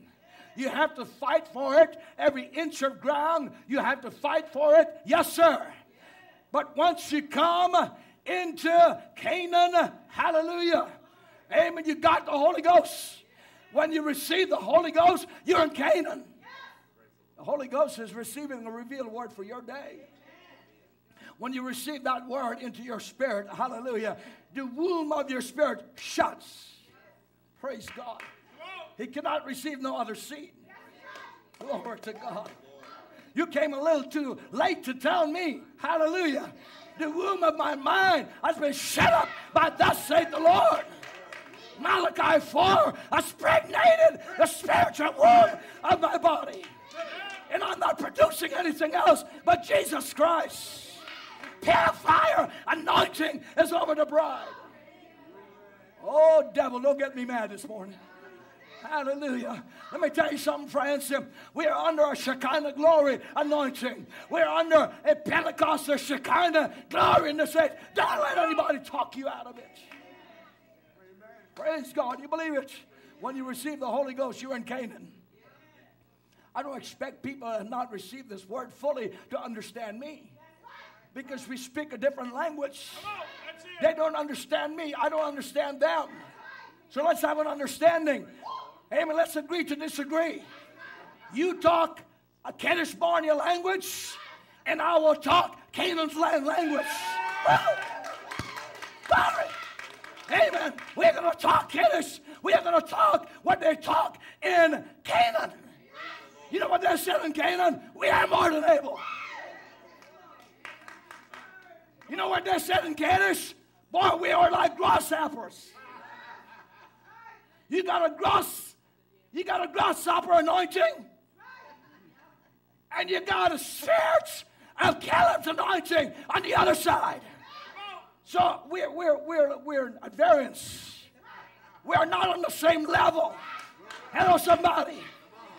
You have to fight for it. Every inch of ground, you have to fight for it. Yes, sir. But once you come into Canaan, hallelujah. Amen. You got the Holy Ghost. When you receive the Holy Ghost, you're in Canaan. The Holy Ghost is receiving a revealed word for your day. When you receive that word into your spirit, hallelujah, the womb of your spirit shuts. Praise God. He cannot receive no other seed. Glory to God. You came a little too late to tell me, hallelujah. The womb of my mind has been shut up by thus saith the Lord. Malachi 4 has stagnated the spiritual womb of my body. And I'm not producing anything else but Jesus Christ. Purifier anointing is over the bride. Oh, devil, don't get me mad this morning. Hallelujah. Let me tell you something, friends. We are under a Shekinah glory anointing. We're under a Pentecostal Shekinah glory in this age. Don't let anybody talk you out of it. Praise God. You believe it? When you receive the Holy Ghost, you're in Canaan. I don't expect people that have not received this word fully to understand me because we speak a different language. They don't understand me. I don't understand them. So let's have an understanding. Amen. Let's agree to disagree. You talk a Kadesh Barnea language, and I will talk Canaan's land language. Glory. Amen. We're going to talk Kadesh. We're going to talk what they talk in Canaan. You know what they said in Canaan? We are more than able. You know what they said in Kadesh? Boy, we are like grasshoppers. You got a grass you got a grasshopper anointing, and you got a spirit of Caleb's anointing on the other side. So we're, we're, we're, we're at variance. We're not on the same level. Hello, somebody.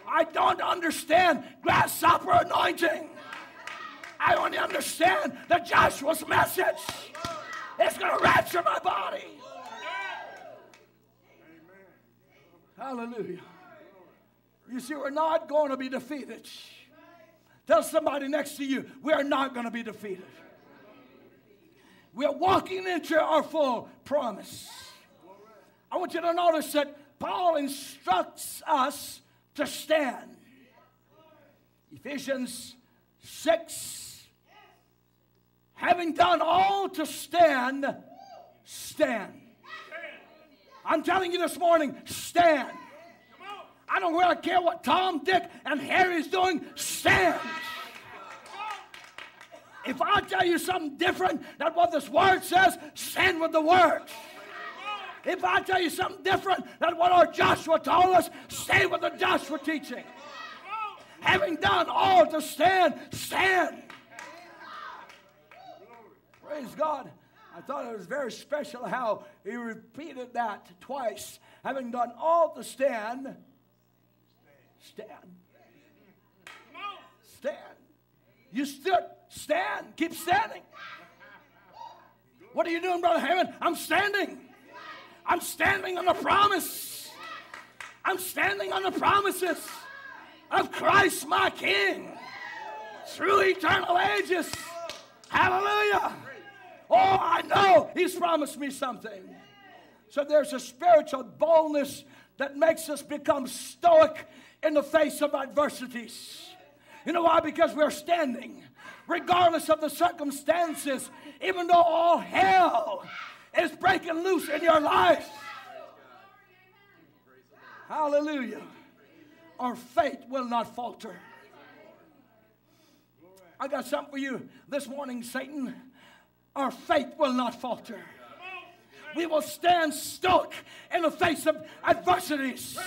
I don't understand grasshopper anointing. I only understand the Joshua's message. It's going to rapture my body. Hallelujah. You see, we're not going to be defeated. Tell somebody next to you, we are not going to be defeated. We are walking into our full promise. I want you to notice that Paul instructs us to stand. Ephesians 6 Having done all to stand, stand. I'm telling you this morning, stand. I don't really care what Tom, Dick, and Harry's doing, stand. If I tell you something different than what this word says, stand with the word. If I tell you something different than what our Joshua told us, stay with the Joshua teaching. Having done all to stand, stand. Praise God. I thought it was very special how he repeated that twice. Having done all to stand, stand. Stand. You stood, stand. Keep standing. What are you doing, Brother Hamid? I'm standing. I'm standing on the promise. I'm standing on the promises of Christ my King through eternal ages. Hallelujah. Oh, I know He's promised me something. So there's a spiritual boldness that makes us become stoic in the face of adversities. You know why? Because we're standing, regardless of the circumstances, even though all hell is breaking loose in your life. Hallelujah. Our faith will not falter. I got something for you this morning, Satan. Our faith will not falter. We will stand stoic in the face of adversities.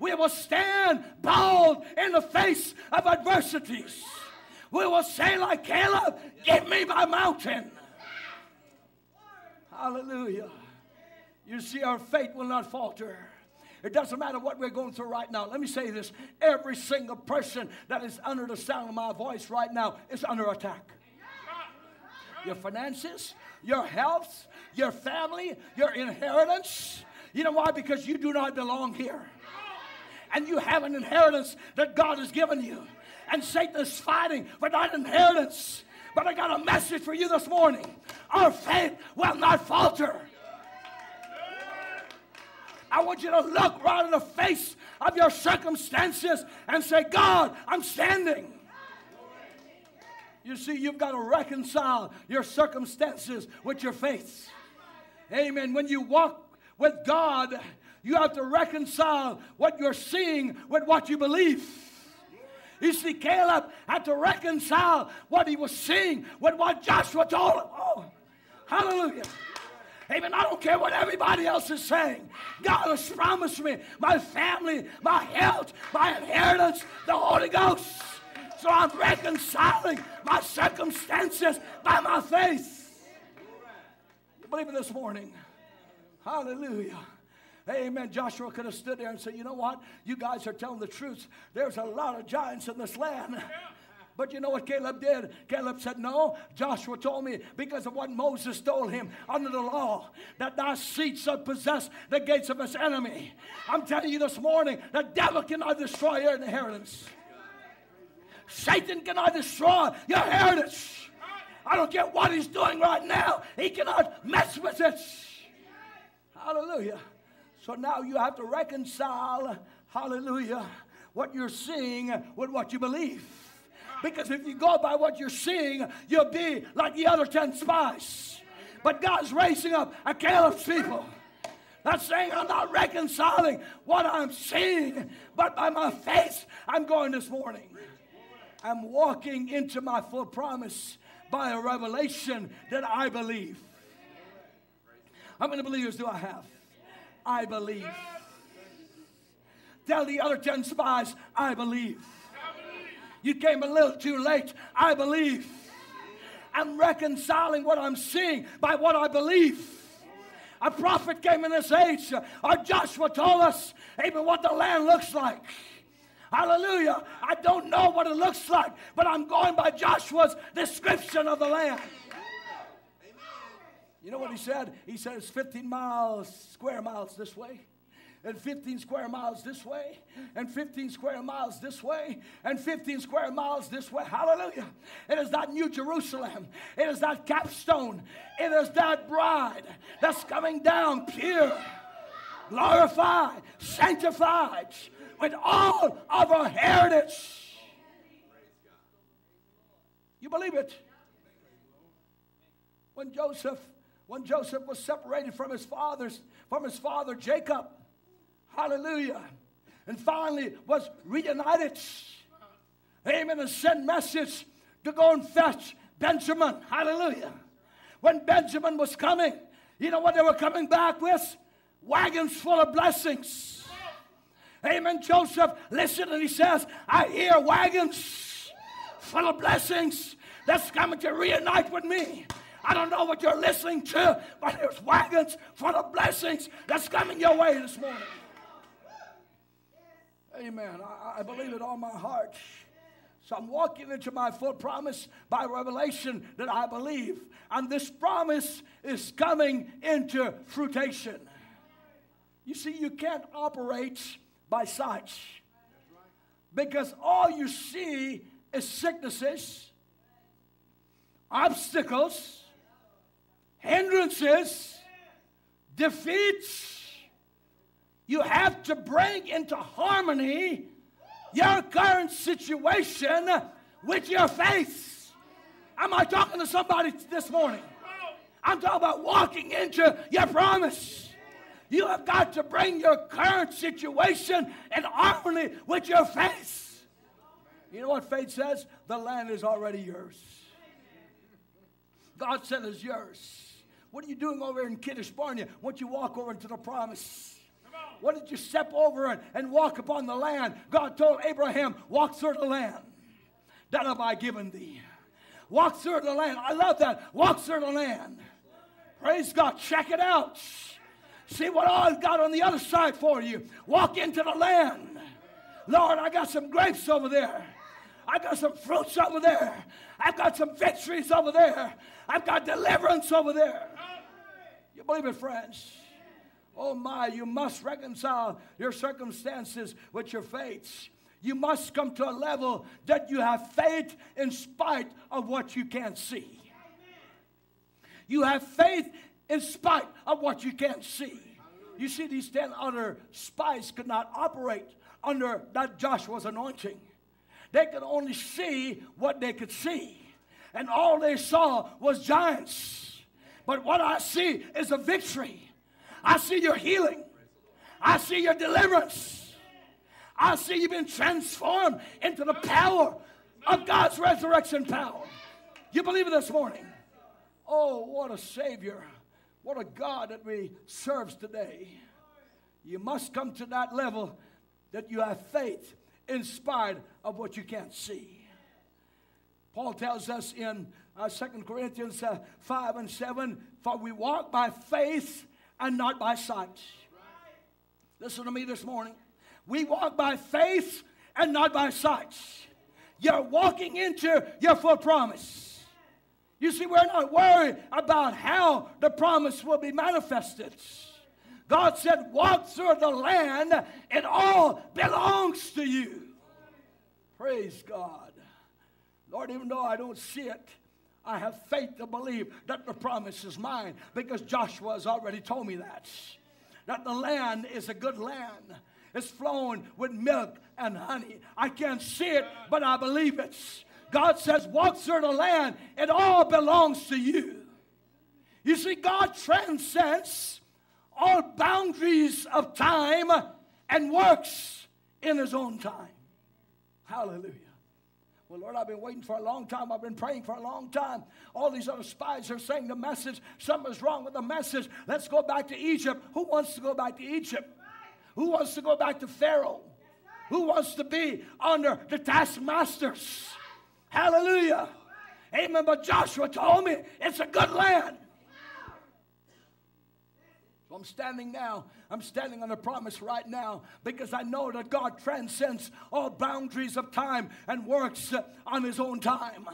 We will stand bold in the face of adversities. We will say, like Caleb, Give me my mountain. Hallelujah. You see, our faith will not falter. It doesn't matter what we're going through right now. Let me say this every single person that is under the sound of my voice right now is under attack. Your finances, your health, your family, your inheritance. You know why? Because you do not belong here. And you have an inheritance that God has given you. And Satan is fighting for that inheritance. But I got a message for you this morning. Our faith will not falter. I want you to look right in the face of your circumstances and say, God, I'm standing. You see, you've got to reconcile your circumstances with your faith. Amen. When you walk with God, you have to reconcile what you're seeing with what you believe. You see, Caleb had to reconcile what he was seeing with what Joshua told him. Oh, hallelujah. Amen. I don't care what everybody else is saying. God has promised me my family, my health, my inheritance, the Holy Ghost. So I'm reconciling my circumstances by my faith. You believe it this morning? Hallelujah. Amen. Joshua could have stood there and said, You know what? You guys are telling the truth. There's a lot of giants in this land. But you know what Caleb did? Caleb said, No, Joshua told me because of what Moses told him under the law that thy seed shall possess the gates of his enemy. I'm telling you this morning, the devil cannot destroy your inheritance. Satan cannot destroy your heritage. I don't care what he's doing right now, he cannot mess with it. Hallelujah. So now you have to reconcile, hallelujah, what you're seeing with what you believe. Because if you go by what you're seeing, you'll be like the other 10 spies. But God's raising up a Caleb's people. That's saying I'm not reconciling what I'm seeing, but by my faith, I'm going this morning. I'm walking into my full promise by a revelation that I believe. How many believers do I have? I believe. Tell the other 10 spies, I believe. You came a little too late. I believe. I'm reconciling what I'm seeing by what I believe. A prophet came in this age, or Joshua told us even what the land looks like. Hallelujah. I don't know what it looks like, but I'm going by Joshua's description of the land. You know what he said? He said it's 15 miles, square miles this way, and 15 square miles this way, and 15 square miles this way, and 15 square miles this way. Hallelujah. It is that New Jerusalem. It is that capstone. It is that bride that's coming down pure, glorified, sanctified with all of our heritage. You believe it? When Joseph when Joseph was separated from his fathers, from his father Jacob. Hallelujah. And finally was reunited. Amen. And sent message to go and fetch Benjamin. Hallelujah. When Benjamin was coming, you know what they were coming back with? Wagons full of blessings. Amen. Joseph listen, and he says, I hear wagons full of blessings that's coming to reunite with me. I don't know what you're listening to, but there's wagons full of blessings that's coming your way this morning. Amen. I, I believe it all my heart. So I'm walking into my full promise by revelation that I believe. And this promise is coming into fruition. You see, you can't operate by sight. Because all you see is sicknesses, obstacles, hindrances, defeats. You have to bring into harmony your current situation with your faith. Am I talking to somebody this morning? I'm talking about walking into your promise. You have got to bring your current situation in harmony with your faith. You know what faith says? The land is already yours. God said it's yours. What are you doing over in Kadesh Barnea once you walk over into the promise? What did you step over and, and walk upon the land? God told Abraham, walk through the land. That have I given thee. Walk through the land. I love that. Walk through the land. Praise God. Check it out. See what I've got on the other side for you. Walk into the land. Lord, I got some grapes over there. I got some fruits over there. I've got some victories over there. I've got deliverance over there. You believe it, friends? Oh my, you must reconcile your circumstances with your faith. You must come to a level that you have faith in spite of what you can't see. You have faith in spite of what you can't see. You see, these 10 other spies could not operate under that Joshua's anointing. They could only see what they could see. And all they saw was giants. But what I see is a victory. I see your healing. I see your deliverance. I see you've been transformed into the power of God's resurrection power. You believe it this morning? Oh, what a Savior. What a God that we serve today. You must come to that level that you have faith in spite of what you can't see. Paul tells us in uh, 2 Corinthians uh, 5 and 7 For we walk by faith and not by sight. Listen to me this morning. We walk by faith and not by sight. You're walking into your full promise. You see, we're not worried about how the promise will be manifested. God said, Walk through the land, it all belongs to you. Praise God. Lord, even though I don't see it, I have faith to believe that the promise is mine because Joshua has already told me that. That the land is a good land. It's flowing with milk and honey. I can't see it, but I believe it. God says, walk through the land. It all belongs to you. You see, God transcends all boundaries of time and works in his own time. Hallelujah. Well, Lord, I've been waiting for a long time. I've been praying for a long time. All these other spies are saying the message. Something's wrong with the message. Let's go back to Egypt. Who wants to go back to Egypt? Who wants to go back to Pharaoh? Who wants to be under the taskmasters? Hallelujah. Amen. But Joshua told me it's a good land. So I'm standing now. I'm standing on a promise right now because I know that God transcends all boundaries of time and works on His own time.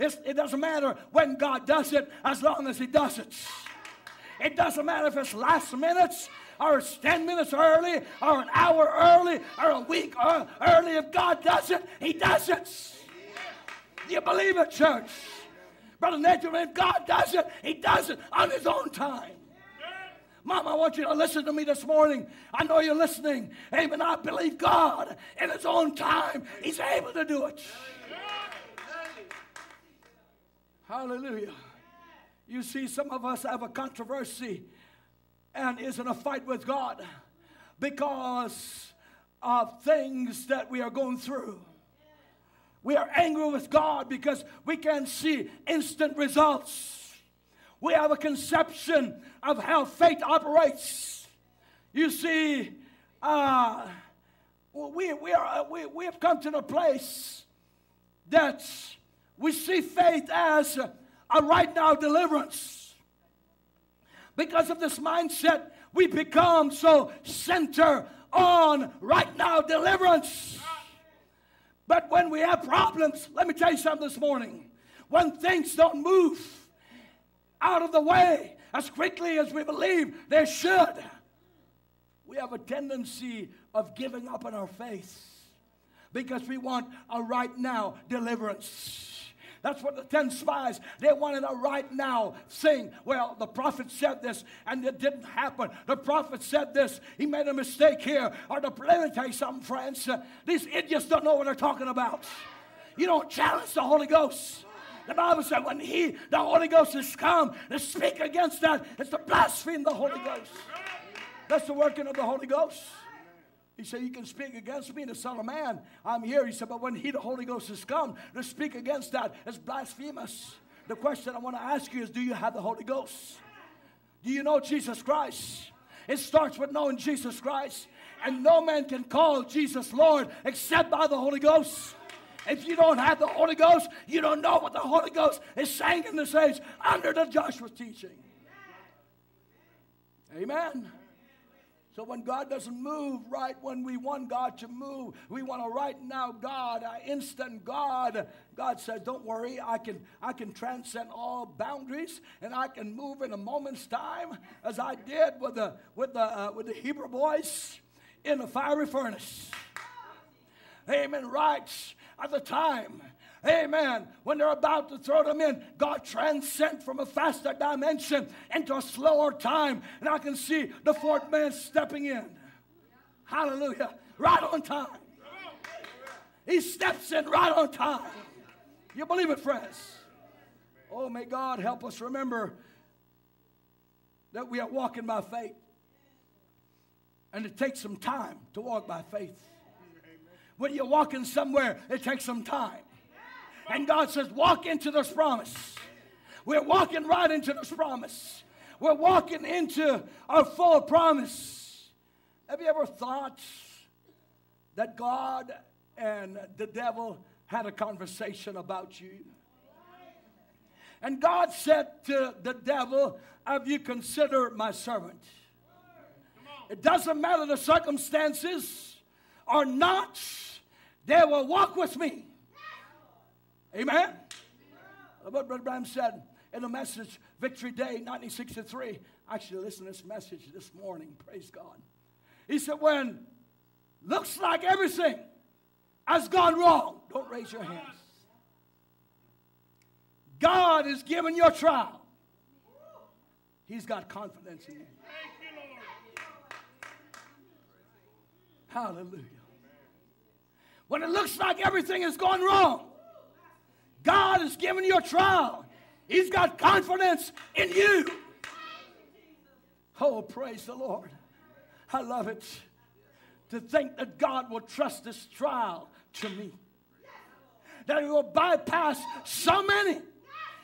It's, it doesn't matter when God does it as long as He does it. It doesn't matter if it's last minutes or it's 10 minutes early or an hour early or a week early. If God does it, He does it. You believe it, church? Brother Nathan, if God does it, He does it on His own time. Mom, I want you to listen to me this morning. I know you're listening. Amen. I believe God in His own time, He's able to do it. Hallelujah. You see, some of us have a controversy and is in a fight with God because of things that we are going through. We are angry with God because we can't see instant results. We have a conception of how faith operates. You see, uh, we, we, are, we, we have come to the place that we see faith as a, a right now deliverance. Because of this mindset, we become so center on right now deliverance. But when we have problems, let me tell you something this morning. When things don't move out of the way as quickly as we believe they should, we have a tendency of giving up on our faith because we want a right now deliverance. That's what the 10 spies, they wanted a right now thing. Well, the prophet said this and it didn't happen. The prophet said this, he made a mistake here. Or the, let me tell you something, friends. Uh, these idiots don't know what they're talking about. You don't challenge the Holy Ghost. The Bible said when he, the Holy Ghost, has come to speak against that, it's to blaspheme the Holy Ghost. That's the working of the Holy Ghost. He said, You can speak against me, the Son of Man. I'm here. He said, But when He, the Holy Ghost, has come to speak against that, it's blasphemous. The question I want to ask you is Do you have the Holy Ghost? Do you know Jesus Christ? It starts with knowing Jesus Christ. And no man can call Jesus Lord except by the Holy Ghost. If you don't have the Holy Ghost, you don't know what the Holy Ghost is saying in this age under the Joshua teaching. Amen. So when God doesn't move right when we want God to move, we want a right now God, an instant God. God says, "Don't worry, I can I can transcend all boundaries and I can move in a moment's time, as I did with the with the uh, with the Hebrew boys in the fiery furnace." Amen. Right at the time Amen. When they're about to throw them in, God transcends from a faster dimension into a slower time. And I can see the fourth man stepping in. Hallelujah. Right on time. He steps in right on time. You believe it, friends? Oh, may God help us remember that we are walking by faith. And it takes some time to walk by faith. When you're walking somewhere, it takes some time. And God says, walk into this promise. We're walking right into this promise. We're walking into our full promise. Have you ever thought that God and the devil had a conversation about you? And God said to the devil, Have you considered my servant? It doesn't matter the circumstances or not, they will walk with me. Amen? What Brother Branham said in the message, Victory Day 1963. Actually, listen to this message this morning. Praise God. He said, When looks like everything has gone wrong, don't raise your hands. God is giving your trial. He's got confidence in you. Hallelujah. When it looks like everything has gone wrong, God has given you a trial. He's got confidence in you. Oh, praise the Lord. I love it to think that God will trust this trial to me. That He will bypass so many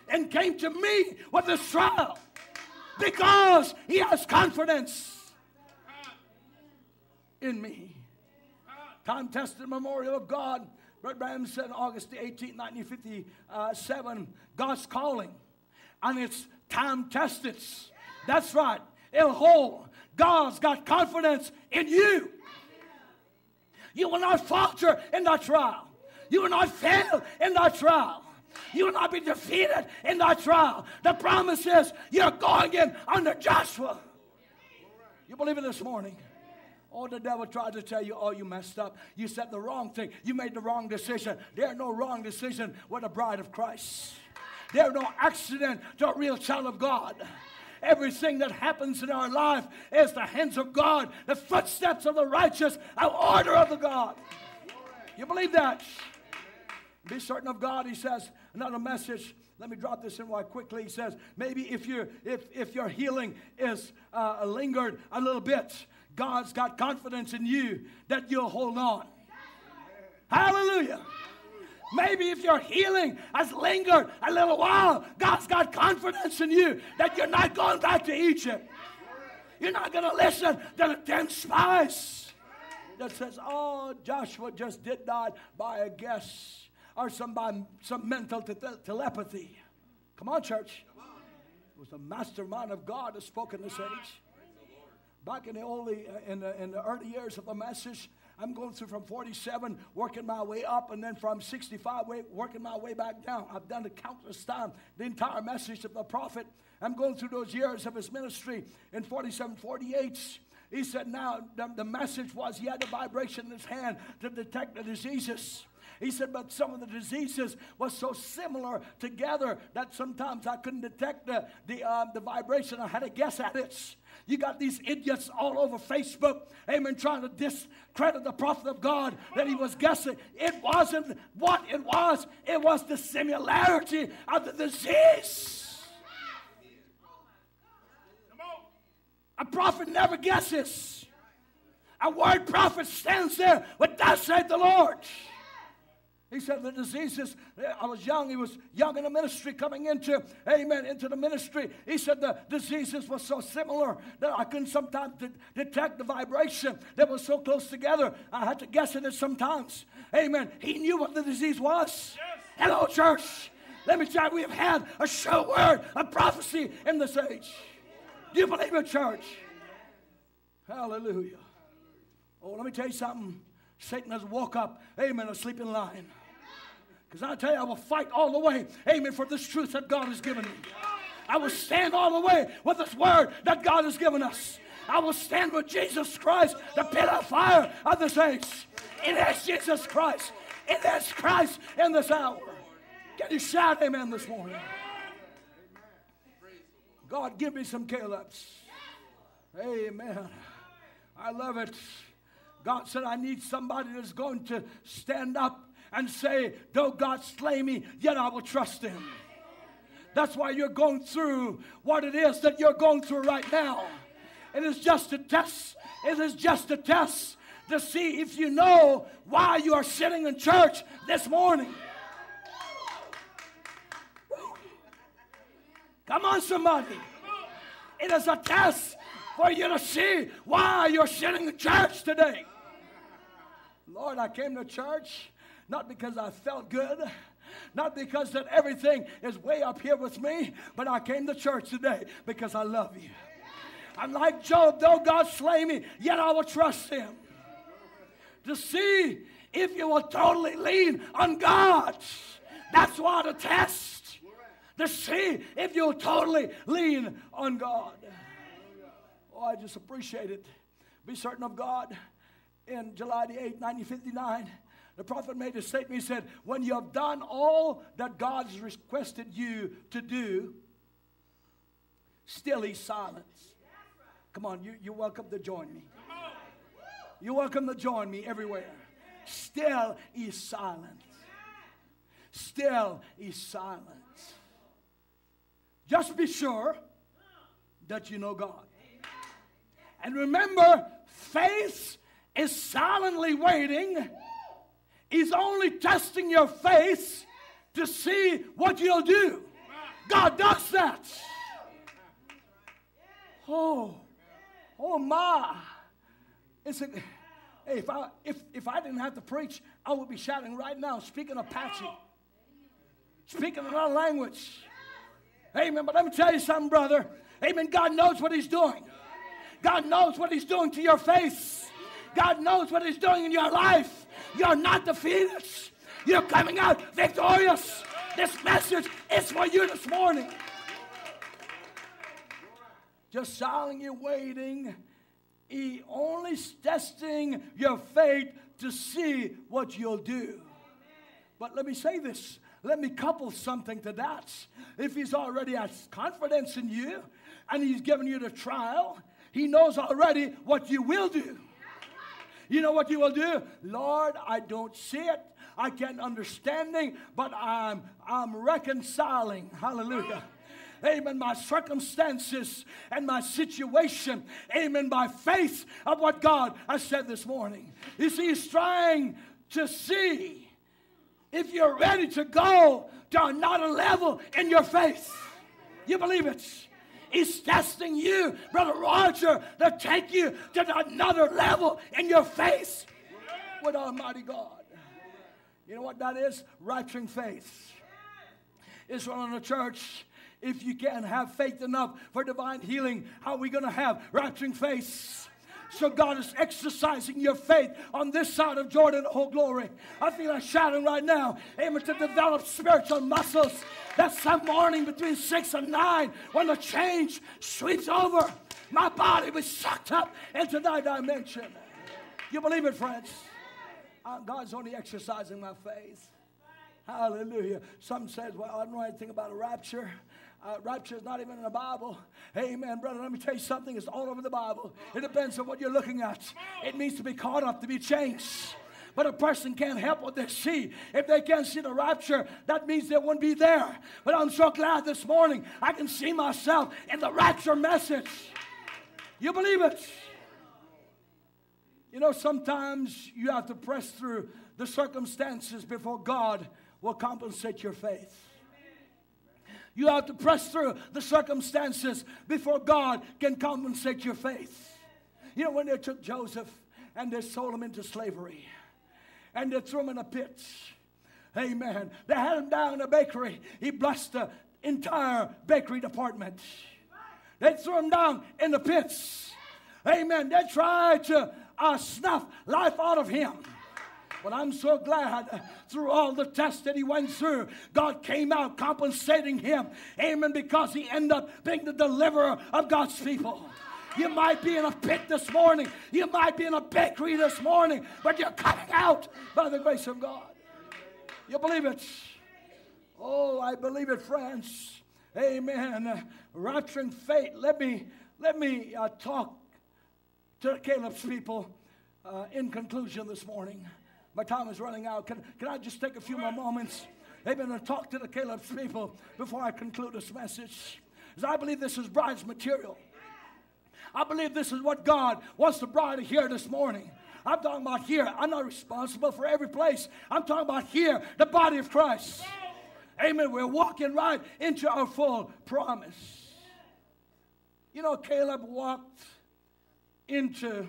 and came to me with this trial because He has confidence in me. Time tested memorial of God Brother Branham said August 18, 1957, God's calling. And it's time tested. That's right. El whole. God's got confidence in you. You will not falter in that trial. You will not fail in that trial. You will not be defeated in that trial. The promise is you're going in under Joshua. You believe it this morning? Oh, the devil tried to tell you, oh, you messed up. You said the wrong thing. You made the wrong decision. There's no wrong decision with a bride of Christ. There's no accident to a real child of God. Everything that happens in our life is the hands of God, the footsteps of the righteous, the order of the God. You believe that? Be certain of God, he says, another message. Let me drop this in right quickly. He says, maybe if, you if, if your healing is uh, lingered a little bit, God's got confidence in you that you'll hold on. Hallelujah. Maybe if your healing has lingered a little while, God's got confidence in you that you're not going back to Egypt. You're not going to listen to the ten spies that says, oh, Joshua just did that by a guess or some, by some mental te- telepathy. Come on, church. It was the mastermind of God that spoke in this age. Back in the, early, in, the, in the early years of the message, I'm going through from 47, working my way up, and then from 65, way, working my way back down. I've done it countless times, the entire message of the prophet. I'm going through those years of his ministry in 47, 48. He said, now the, the message was he had a vibration in his hand to detect the diseases. He said, but some of the diseases was so similar together that sometimes I couldn't detect the, the, uh, the vibration. I had to guess at it. You got these idiots all over Facebook, amen, trying to discredit the prophet of God that he was guessing. It wasn't what it was, it was the similarity of the disease. A prophet never guesses. A word prophet stands there with thus saith the Lord. He said the diseases, I was young, he was young in the ministry coming into, amen, into the ministry. He said the diseases were so similar that I couldn't sometimes de- detect the vibration that was so close together. I had to guess at it sometimes. Amen. He knew what the disease was. Yes. Hello, church. Let me tell you, we have had a show word, a prophecy in this age. Do you believe it, church? Hallelujah. Oh, let me tell you something. Satan has woke up, amen, a sleeping lion. Because I tell you, I will fight all the way, amen, for this truth that God has given me. I will stand all the way with this word that God has given us. I will stand with Jesus Christ, the pit of fire of the saints. It is Jesus Christ. It is Christ in this hour. Can you shout amen this morning? God, give me some Caleb's. Amen. I love it. God said, I need somebody that's going to stand up and say, Though God slay me, yet I will trust him. That's why you're going through what it is that you're going through right now. It is just a test. It is just a test to see if you know why you are sitting in church this morning. Come on, somebody. It is a test for you to see why you're sitting in church today. Lord, I came to church not because I felt good, not because that everything is way up here with me, but I came to church today because I love you. I'm like Job, though God slay me, yet I will trust him. To see if you will totally lean on God. That's what a test. To see if you'll totally lean on God. Oh, I just appreciate it. Be certain of God. In July the 8th, 1959, the prophet made a statement. He said, When you have done all that God's requested you to do, still he's silent. Come on, you, you're welcome to join me. You're welcome to join me everywhere. Still he's silent. Still he's silent. Just be sure that you know God. And remember, faith is silently waiting. He's only testing your faith to see what you'll do. God does that. Oh, oh my. It's a, hey, if I if if I didn't have to preach, I would be shouting right now, speaking Apache, speaking another language. Amen. But let me tell you something, brother. Amen. God knows what He's doing. God knows what He's doing to your face. God knows what He's doing in your life. You're not defeated. You're coming out victorious. This message is for you this morning. Just silently waiting. He only testing your faith to see what you'll do. But let me say this. Let me couple something to that. If he's already has confidence in you and he's given you the trial, he knows already what you will do. You know what you will do? Lord, I don't see it. I can't understanding, but I'm I'm reconciling. Hallelujah. Amen. My circumstances and my situation. Amen. By faith of what God has said this morning. You see, He's trying to see if you're ready to go to another level in your faith. You believe it? He's testing you, Brother Roger, to take you to another level in your faith with Almighty God. You know what that is? Rapturing faith. Israel in the church, if you can't have faith enough for divine healing, how are we going to have rapturing faith? So God is exercising your faith on this side of Jordan. Oh, glory. I feel like shouting right now. Amen. To develop spiritual muscles that some morning between six and nine, when the change sweeps over, my body was sucked up into that dimension. You believe it, friends? Uh, God's only exercising my faith. Hallelujah. Some says, well, I don't know anything about a rapture. Uh, rapture is not even in the Bible. Amen, brother. Let me tell you something. It's all over the Bible. It depends on what you're looking at. It needs to be caught up to be changed. But a person can't help what they see. If they can't see the rapture, that means they won't be there. But I'm so glad this morning I can see myself in the rapture message. You believe it? You know, sometimes you have to press through the circumstances before God will compensate your faith. You have to press through the circumstances before God can compensate your faith. You know, when they took Joseph and they sold him into slavery and they threw him in a pit, amen. They had him down in a bakery. He blessed the entire bakery department. They threw him down in the pits. Amen. They tried to uh, snuff life out of him. But I'm so glad through all the tests that he went through, God came out compensating him. Amen. Because he ended up being the deliverer of God's people. You might be in a pit this morning. You might be in a bakery this morning, but you're coming out by the grace of God. You believe it? Oh, I believe it, friends. Amen. Rapturing faith. Let me let me uh, talk to Caleb's people uh, in conclusion this morning. My time is running out. Can, can I just take a few more moments? Amen. To talk to the Caleb's people before I conclude this message. Because I believe this is bride's material. I believe this is what God wants the bride to hear this morning. I'm talking about here. I'm not responsible for every place. I'm talking about here, the body of Christ. Amen. We're walking right into our full promise. You know, Caleb walked into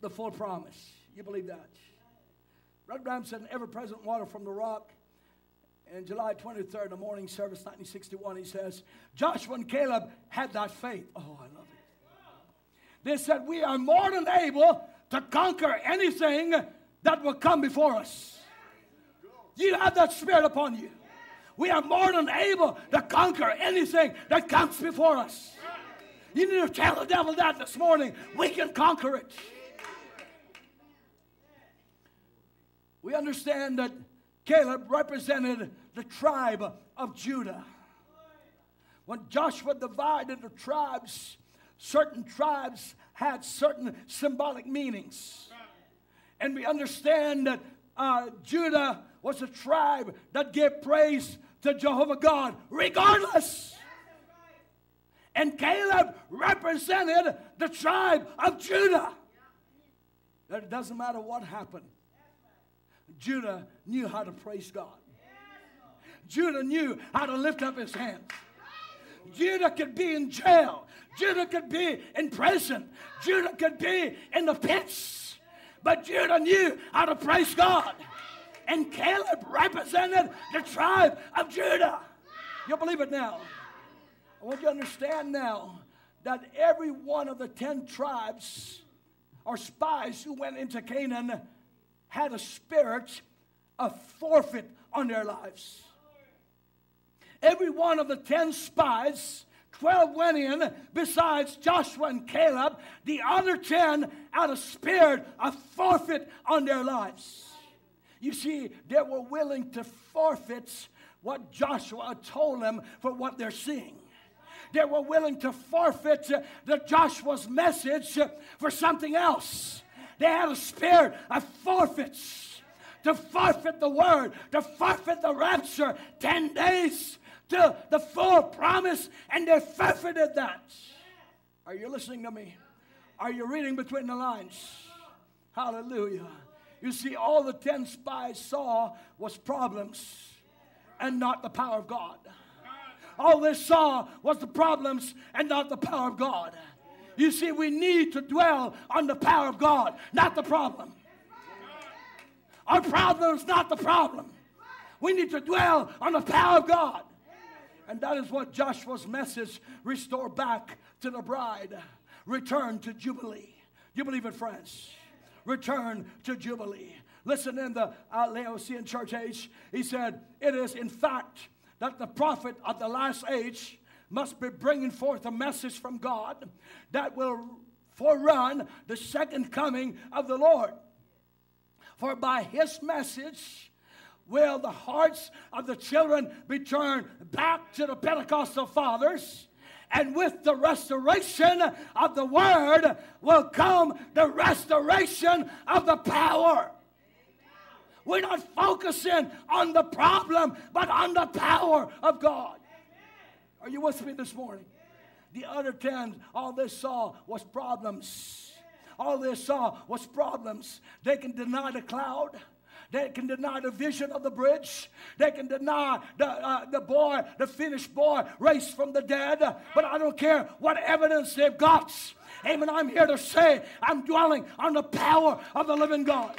the full promise. You believe that? Brother Branham said, ever present water from the rock. And July 23rd, the morning service, 1961, he says, Joshua and Caleb had that faith. Oh, I love it. They said, We are more than able to conquer anything that will come before us. You have that spirit upon you. We are more than able to conquer anything that comes before us. You need to tell the devil that this morning. We can conquer it. We understand that Caleb represented the tribe of Judah. When Joshua divided the tribes, certain tribes had certain symbolic meanings. And we understand that uh, Judah was a tribe that gave praise to Jehovah God regardless. And Caleb represented the tribe of Judah. That it doesn't matter what happened. Judah knew how to praise God. Judah knew how to lift up his hands. Judah could be in jail. Judah could be in prison. Judah could be in the pits. But Judah knew how to praise God. And Caleb represented the tribe of Judah. You'll believe it now? I want you to understand now that every one of the ten tribes or spies who went into Canaan had a spirit of forfeit on their lives. Every one of the ten spies, 12 went in besides Joshua and Caleb. The other 10 had a spirit of forfeit on their lives. You see, they were willing to forfeit what Joshua told them for what they're seeing. They were willing to forfeit the Joshua's message for something else. They had a spirit of forfeits to forfeit the word, to forfeit the rapture. Ten days to the full promise, and they forfeited that. Are you listening to me? Are you reading between the lines? Hallelujah. You see, all the ten spies saw was problems and not the power of God. All they saw was the problems and not the power of God. You see, we need to dwell on the power of God, not the problem. Our problem is not the problem. We need to dwell on the power of God. And that is what Joshua's message restore back to the bride. Return to Jubilee. You believe it, friends? Return to Jubilee. Listen, in the uh, Laodicean church age, he said, It is in fact that the prophet of the last age must be bringing forth a message from God that will forerun the second coming of the Lord. For by his message will the hearts of the children be turned back to the Pentecostal fathers. And with the restoration of the word will come the restoration of the power. We're not focusing on the problem, but on the power of God. Are you with me this morning? The other 10, all they saw was problems. All they saw was problems. They can deny the cloud. They can deny the vision of the bridge. They can deny the, uh, the boy, the Finnish boy raised from the dead. But I don't care what evidence they've got. Amen. I'm here to say I'm dwelling on the power of the living God.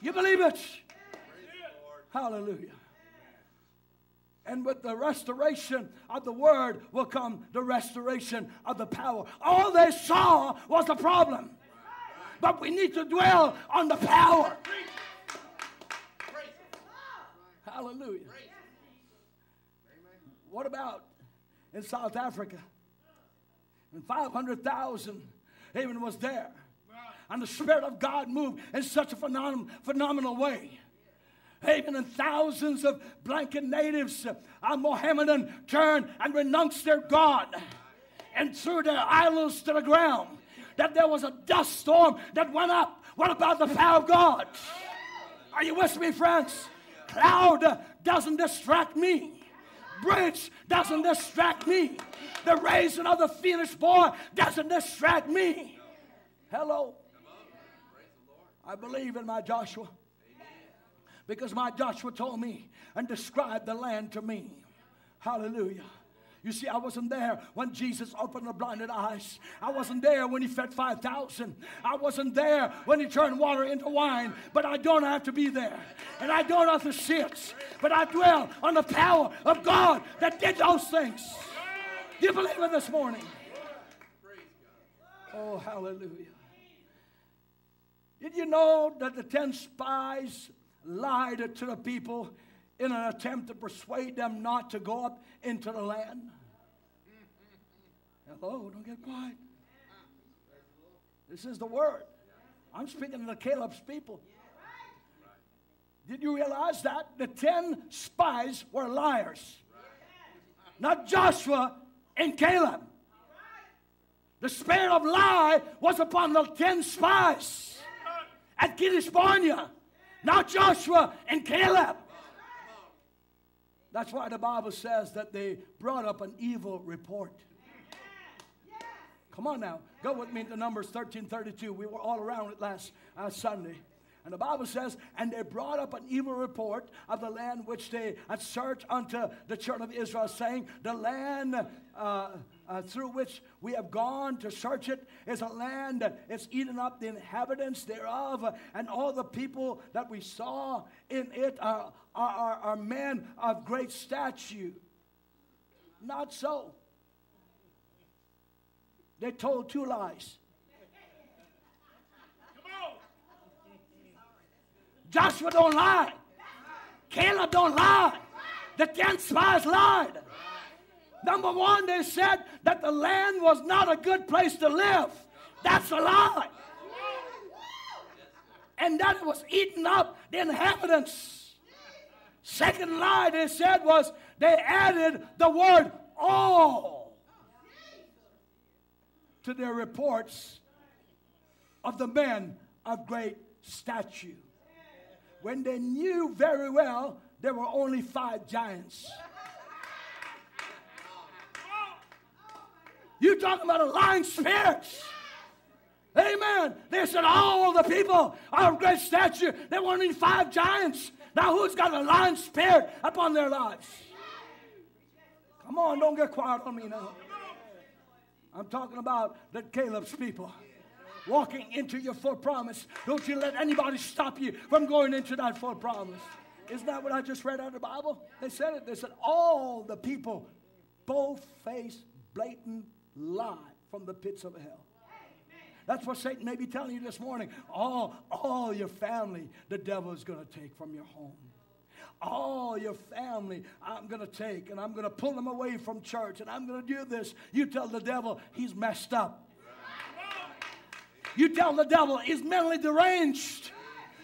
You believe it? Hallelujah. And with the restoration of the word will come the restoration of the power. All they saw was the problem. But we need to dwell on the power. Hallelujah. What about in South Africa? And 500,000 even was there. And the Spirit of God moved in such a phenom- phenomenal way. Even and thousands of blanket natives, uh, Mohammedan, turned and renounced their God and threw their idols to the ground. That there was a dust storm that went up. What about the power of God? Are you with me, friends? Cloud doesn't distract me. Bridge doesn't distract me. The raising of the Phoenix boy doesn't distract me. Hello. I believe in my Joshua because my Joshua told me and described the land to me. Hallelujah. You see, I wasn't there when Jesus opened the blinded eyes. I wasn't there when he fed 5,000. I wasn't there when he turned water into wine. But I don't have to be there. And I don't have to see it. But I dwell on the power of God that did those things. Do you believe it this morning? Oh, hallelujah. Did you know that the 10 spies lied to the people in an attempt to persuade them not to go up into the land? Hello, don't get quiet. This is the word. I'm speaking to the Caleb's people. Did you realize that? The 10 spies were liars. Not Joshua and Caleb. The spirit of lie was upon the 10 spies at Kadesh Barnea, not Joshua and Caleb. That's why the Bible says that they brought up an evil report. Come on now, go with me to Numbers 13:32. We were all around it last uh, Sunday. And the Bible says, and they brought up an evil report of the land which they had searched unto the children of Israel, saying, The land uh, uh, through which we have gone to search it is a land that is eaten up the inhabitants thereof, and all the people that we saw in it are, are, are, are men of great stature. Not so. They told two lies. Joshua don't lie. Caleb don't lie. The ten spies lied. Number one, they said that the land was not a good place to live. That's a lie. And that it was eating up the inhabitants. Second lie they said was they added the word all to their reports of the men of great stature when they knew very well there were only five giants. You talking about a lying spirit? Amen. They said all the people are of great stature. There were only five giants. Now who's got a lying spirit upon their lives? Come on, don't get quiet on me now. I'm talking about the Caleb's people walking into your full promise. Don't you let anybody stop you from going into that full promise. Isn't that what I just read out of the Bible? They said it. They said all the people both face blatant lie from the pits of hell. That's what Satan may be telling you this morning. All, all your family, the devil is going to take from your home. All your family, I'm going to take, and I'm going to pull them away from church, and I'm going to do this. You tell the devil he's messed up. You tell the devil he's mentally deranged.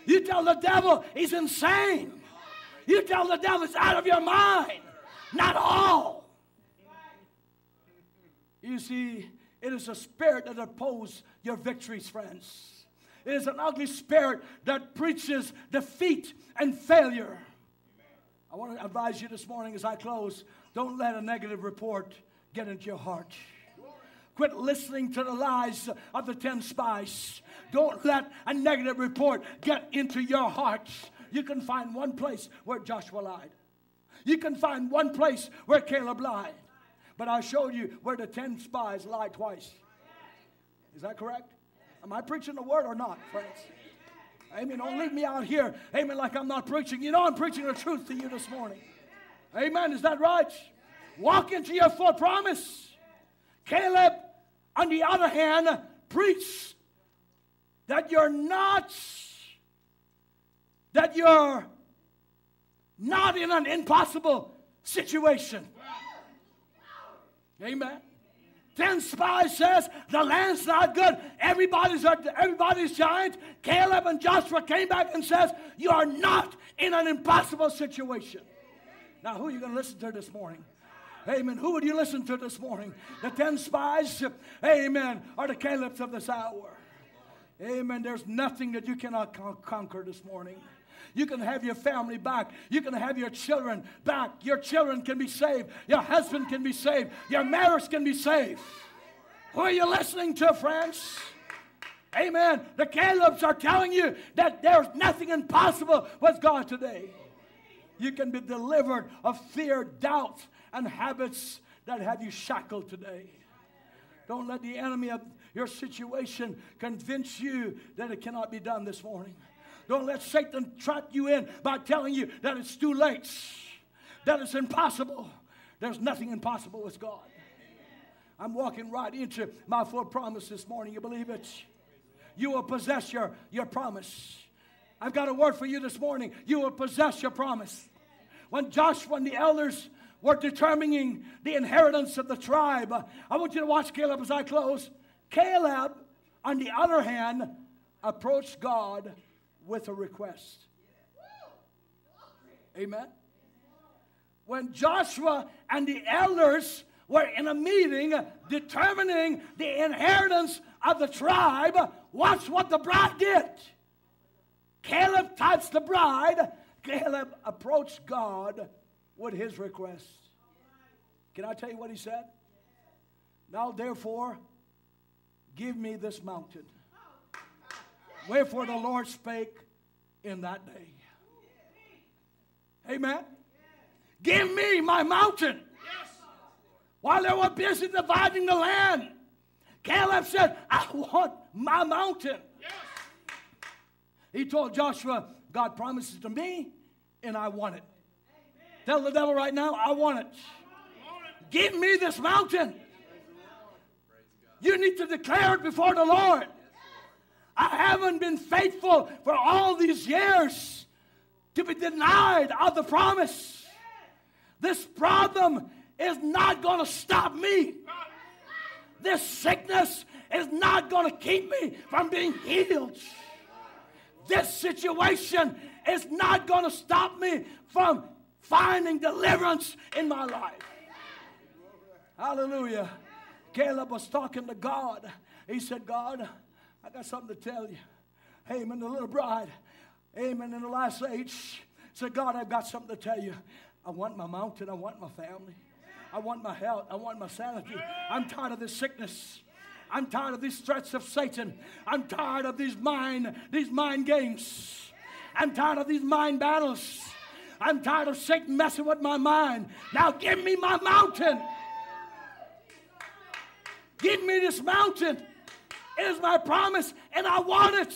You tell the devil he's insane. You tell the devil it's out of your mind. Not all. You see, it is a spirit that opposes your victories, friends. It is an ugly spirit that preaches defeat and failure. I want to advise you this morning as I close don't let a negative report get into your heart. Quit listening to the lies of the 10 spies. Don't let a negative report get into your heart. You can find one place where Joshua lied. You can find one place where Caleb lied. But I showed you where the 10 spies lied twice. Is that correct? Am I preaching the word or not, friends? Amen. Don't leave me out here, amen, like I'm not preaching. You know I'm preaching the truth to you this morning. Amen. Is that right? Walk into your full promise. Caleb, on the other hand, preached that you're not, that you're not in an impossible situation. Amen. Ten spies says the land's not good. Everybody's everybody's giant. Caleb and Joshua came back and says you are not in an impossible situation. Now, who are you going to listen to this morning? Amen. Who would you listen to this morning? The ten spies, amen, are the Calebs of this hour. Amen. There's nothing that you cannot con- conquer this morning. You can have your family back. You can have your children back. Your children can be saved. Your husband can be saved. Your marriage can be saved. Who are you listening to, friends? Amen. The Calebs are telling you that there's nothing impossible with God today. You can be delivered of fear, doubt, and habits that have you shackled today. Don't let the enemy of your situation convince you that it cannot be done this morning. Don't let Satan trap you in by telling you that it's too late, that it's impossible. There's nothing impossible with God. I'm walking right into my full promise this morning. You believe it? You will possess your, your promise. I've got a word for you this morning. You will possess your promise. When Joshua and the elders were determining the inheritance of the tribe, I want you to watch Caleb as I close. Caleb, on the other hand, approached God with a request. Amen. When Joshua and the elders were in a meeting determining the inheritance of the tribe, watch what the bride did. Caleb touched the bride. Caleb approached God with his request. Can I tell you what he said? Now, therefore, give me this mountain. Wherefore the Lord spake in that day. Amen. Give me my mountain. While they were busy dividing the land, Caleb said, I want my mountain. He told Joshua, God promises to me, and I want it. Tell the devil right now, I want it. Give me this mountain. You need to declare it before the Lord. I haven't been faithful for all these years to be denied of the promise. This problem is not going to stop me. This sickness is not going to keep me from being healed. This situation is not going to stop me from finding deliverance in my life. Hallelujah. Caleb was talking to God. He said, God, I got something to tell you. Amen. the little bride, amen, in the last age, said, God, I've got something to tell you. I want my mountain. I want my family. I want my health. I want my sanity. I'm tired of this sickness. I'm tired of these threats of Satan. I'm tired of these mind, these mind games. I'm tired of these mind battles. I'm tired of Satan messing with my mind. Now give me my mountain. Give me this mountain. Is my promise, and I want it.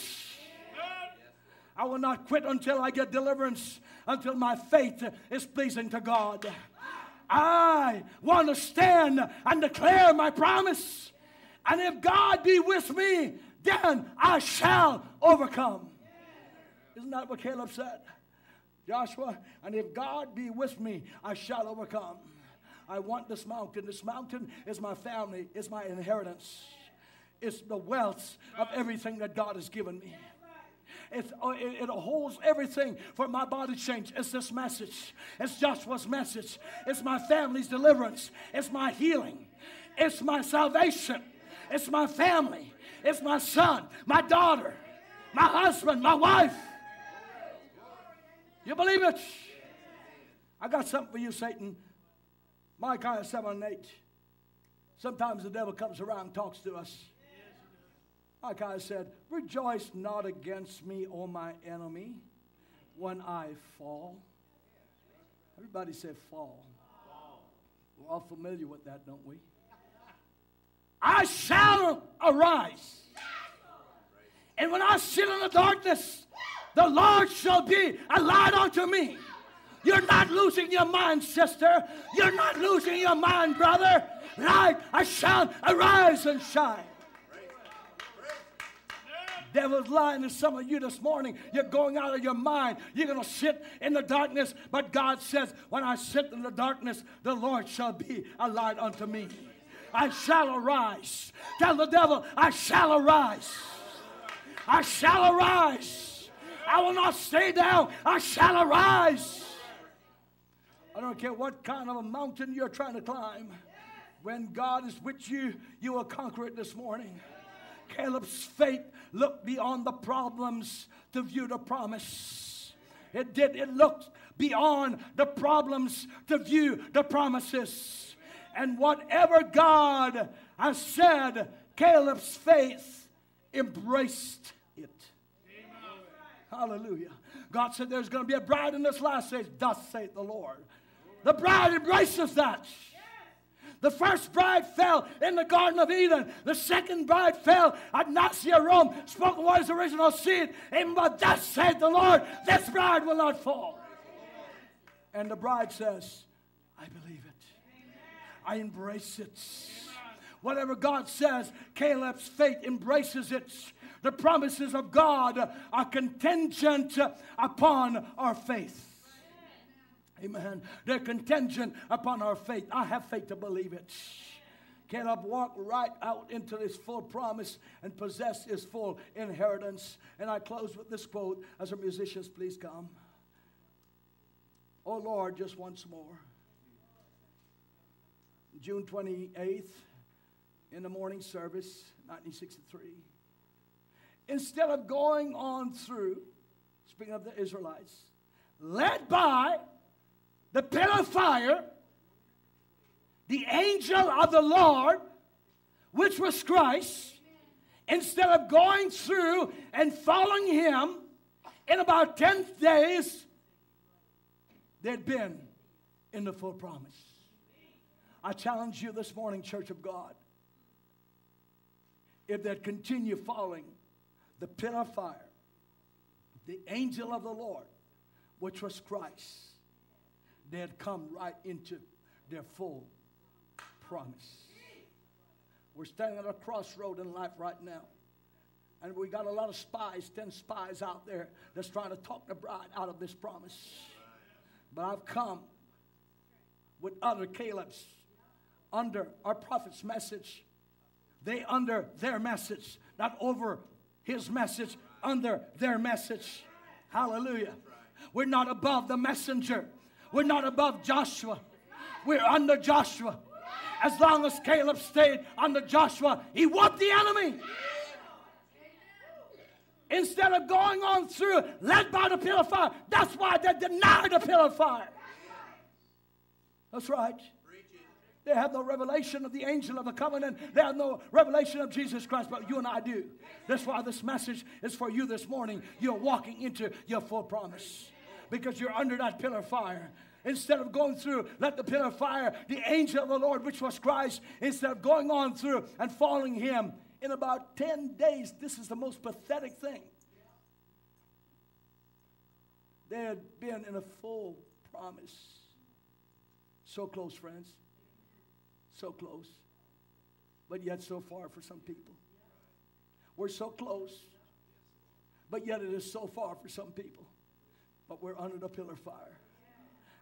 I will not quit until I get deliverance, until my faith is pleasing to God. I want to stand and declare my promise. And if God be with me, then I shall overcome. Isn't that what Caleb said? Joshua, and if God be with me, I shall overcome. I want this mountain. This mountain is my family, is my inheritance. It's the wealth of everything that God has given me. It, uh, it, it, holds everything for my body change. It's this message. It's Joshua's message. It's my family's deliverance. It's my healing. It's my salvation. It's my family. It's my son, my daughter, my husband, my wife. You believe it? I got something for you, Satan. Micah 7 and 8. Sometimes the devil comes around and talks to us. Micah said, Rejoice not against me, O my enemy, when I fall. Everybody say fall. We're all familiar with that, don't we? I shall arise. And when I sit in the darkness, the Lord shall be a light unto me. You're not losing your mind, sister. You're not losing your mind, brother. Light, I shall arise and shine. Devil's lying to some of you this morning. You're going out of your mind. You're going to sit in the darkness. But God says, When I sit in the darkness, the Lord shall be a light unto me. I shall arise. Tell the devil, I shall arise. I shall arise. I will not stay down. I shall arise. I don't care what kind of a mountain you're trying to climb. When God is with you, you will conquer it this morning. Caleb's faith looked beyond the problems to view the promise. It did, it looked beyond the problems to view the promises. And whatever God has said, Caleb's faith embraced it. Hallelujah. God said there's going to be a bride in this last days, thus saith the Lord. The bride embraces that. The first bride fell in the Garden of Eden. The second bride fell at Nicaea, Rome. Spoken was original seed. And but thus said the Lord, this bride will not fall. And the bride says, I believe it. I embrace it. Whatever God says, Caleb's faith embraces it. The promises of God are contingent upon our faith. Amen. They're contingent upon our faith. I have faith to believe it. Can I walk right out into this full promise and possess his full inheritance. And I close with this quote as our musicians please come. Oh Lord, just once more. June 28th, in the morning service, 1963. Instead of going on through, speaking of the Israelites, led by the pillar of fire, the angel of the Lord, which was Christ, instead of going through and following him, in about 10 days, they'd been in the full promise. I challenge you this morning, Church of God, if they'd continue following the pillar of fire, the angel of the Lord, which was Christ, they had come right into their full promise. We're standing at a crossroad in life right now. And we got a lot of spies, 10 spies out there that's trying to talk the bride out of this promise. But I've come with other Caleb's under our prophet's message. They under their message, not over his message, under their message. Hallelujah. We're not above the messenger. We're not above Joshua. We're under Joshua. As long as Caleb stayed under Joshua, he whooped the enemy. instead of going on through, led by the pillar of fire. That's why they denied the pillar of fire. That's right. They have no revelation of the angel of the covenant. They have no revelation of Jesus Christ, but you and I do. That's why this message is for you this morning. You're walking into your full promise because you're under that pillar of fire. Instead of going through, let the pillar of fire, the angel of the Lord, which was Christ, instead of going on through and following him in about 10 days, this is the most pathetic thing. They had been in a full promise. So close, friends. So close. But yet so far for some people. We're so close, but yet it is so far for some people. But we're under the pillar fire.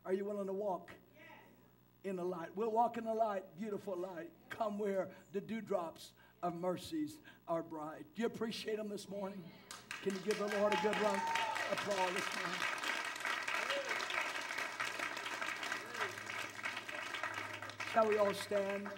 Are you willing to walk in the light? We'll walk in the light, beautiful light. Come where the dewdrops of mercies are bright. Do you appreciate them this morning? Can you give the Lord a good round applause this morning? Shall we all stand?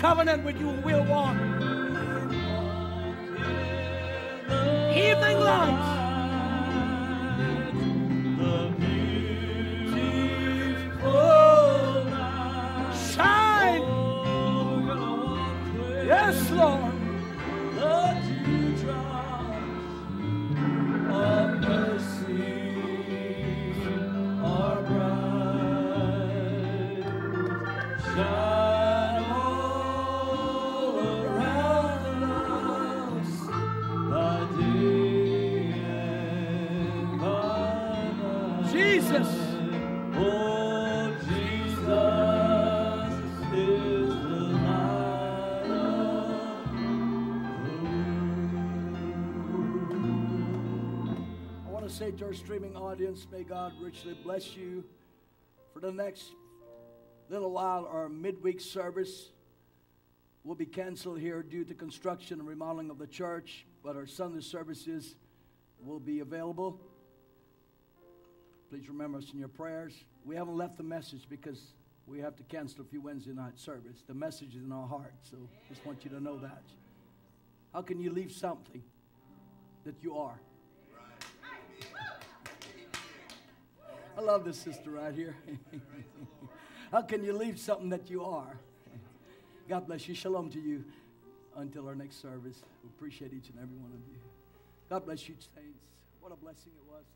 Covenant with you. We'll walk. Audience, may God richly bless you. For the next little while, our midweek service will be canceled here due to construction and remodeling of the church, but our Sunday services will be available. Please remember us in your prayers. We haven't left the message because we have to cancel a few Wednesday night service. The message is in our heart, so just want you to know that. How can you leave something that you are? I love this sister right here. How can you leave something that you are? God bless you. Shalom to you until our next service. We appreciate each and every one of you. God bless you, saints. What a blessing it was.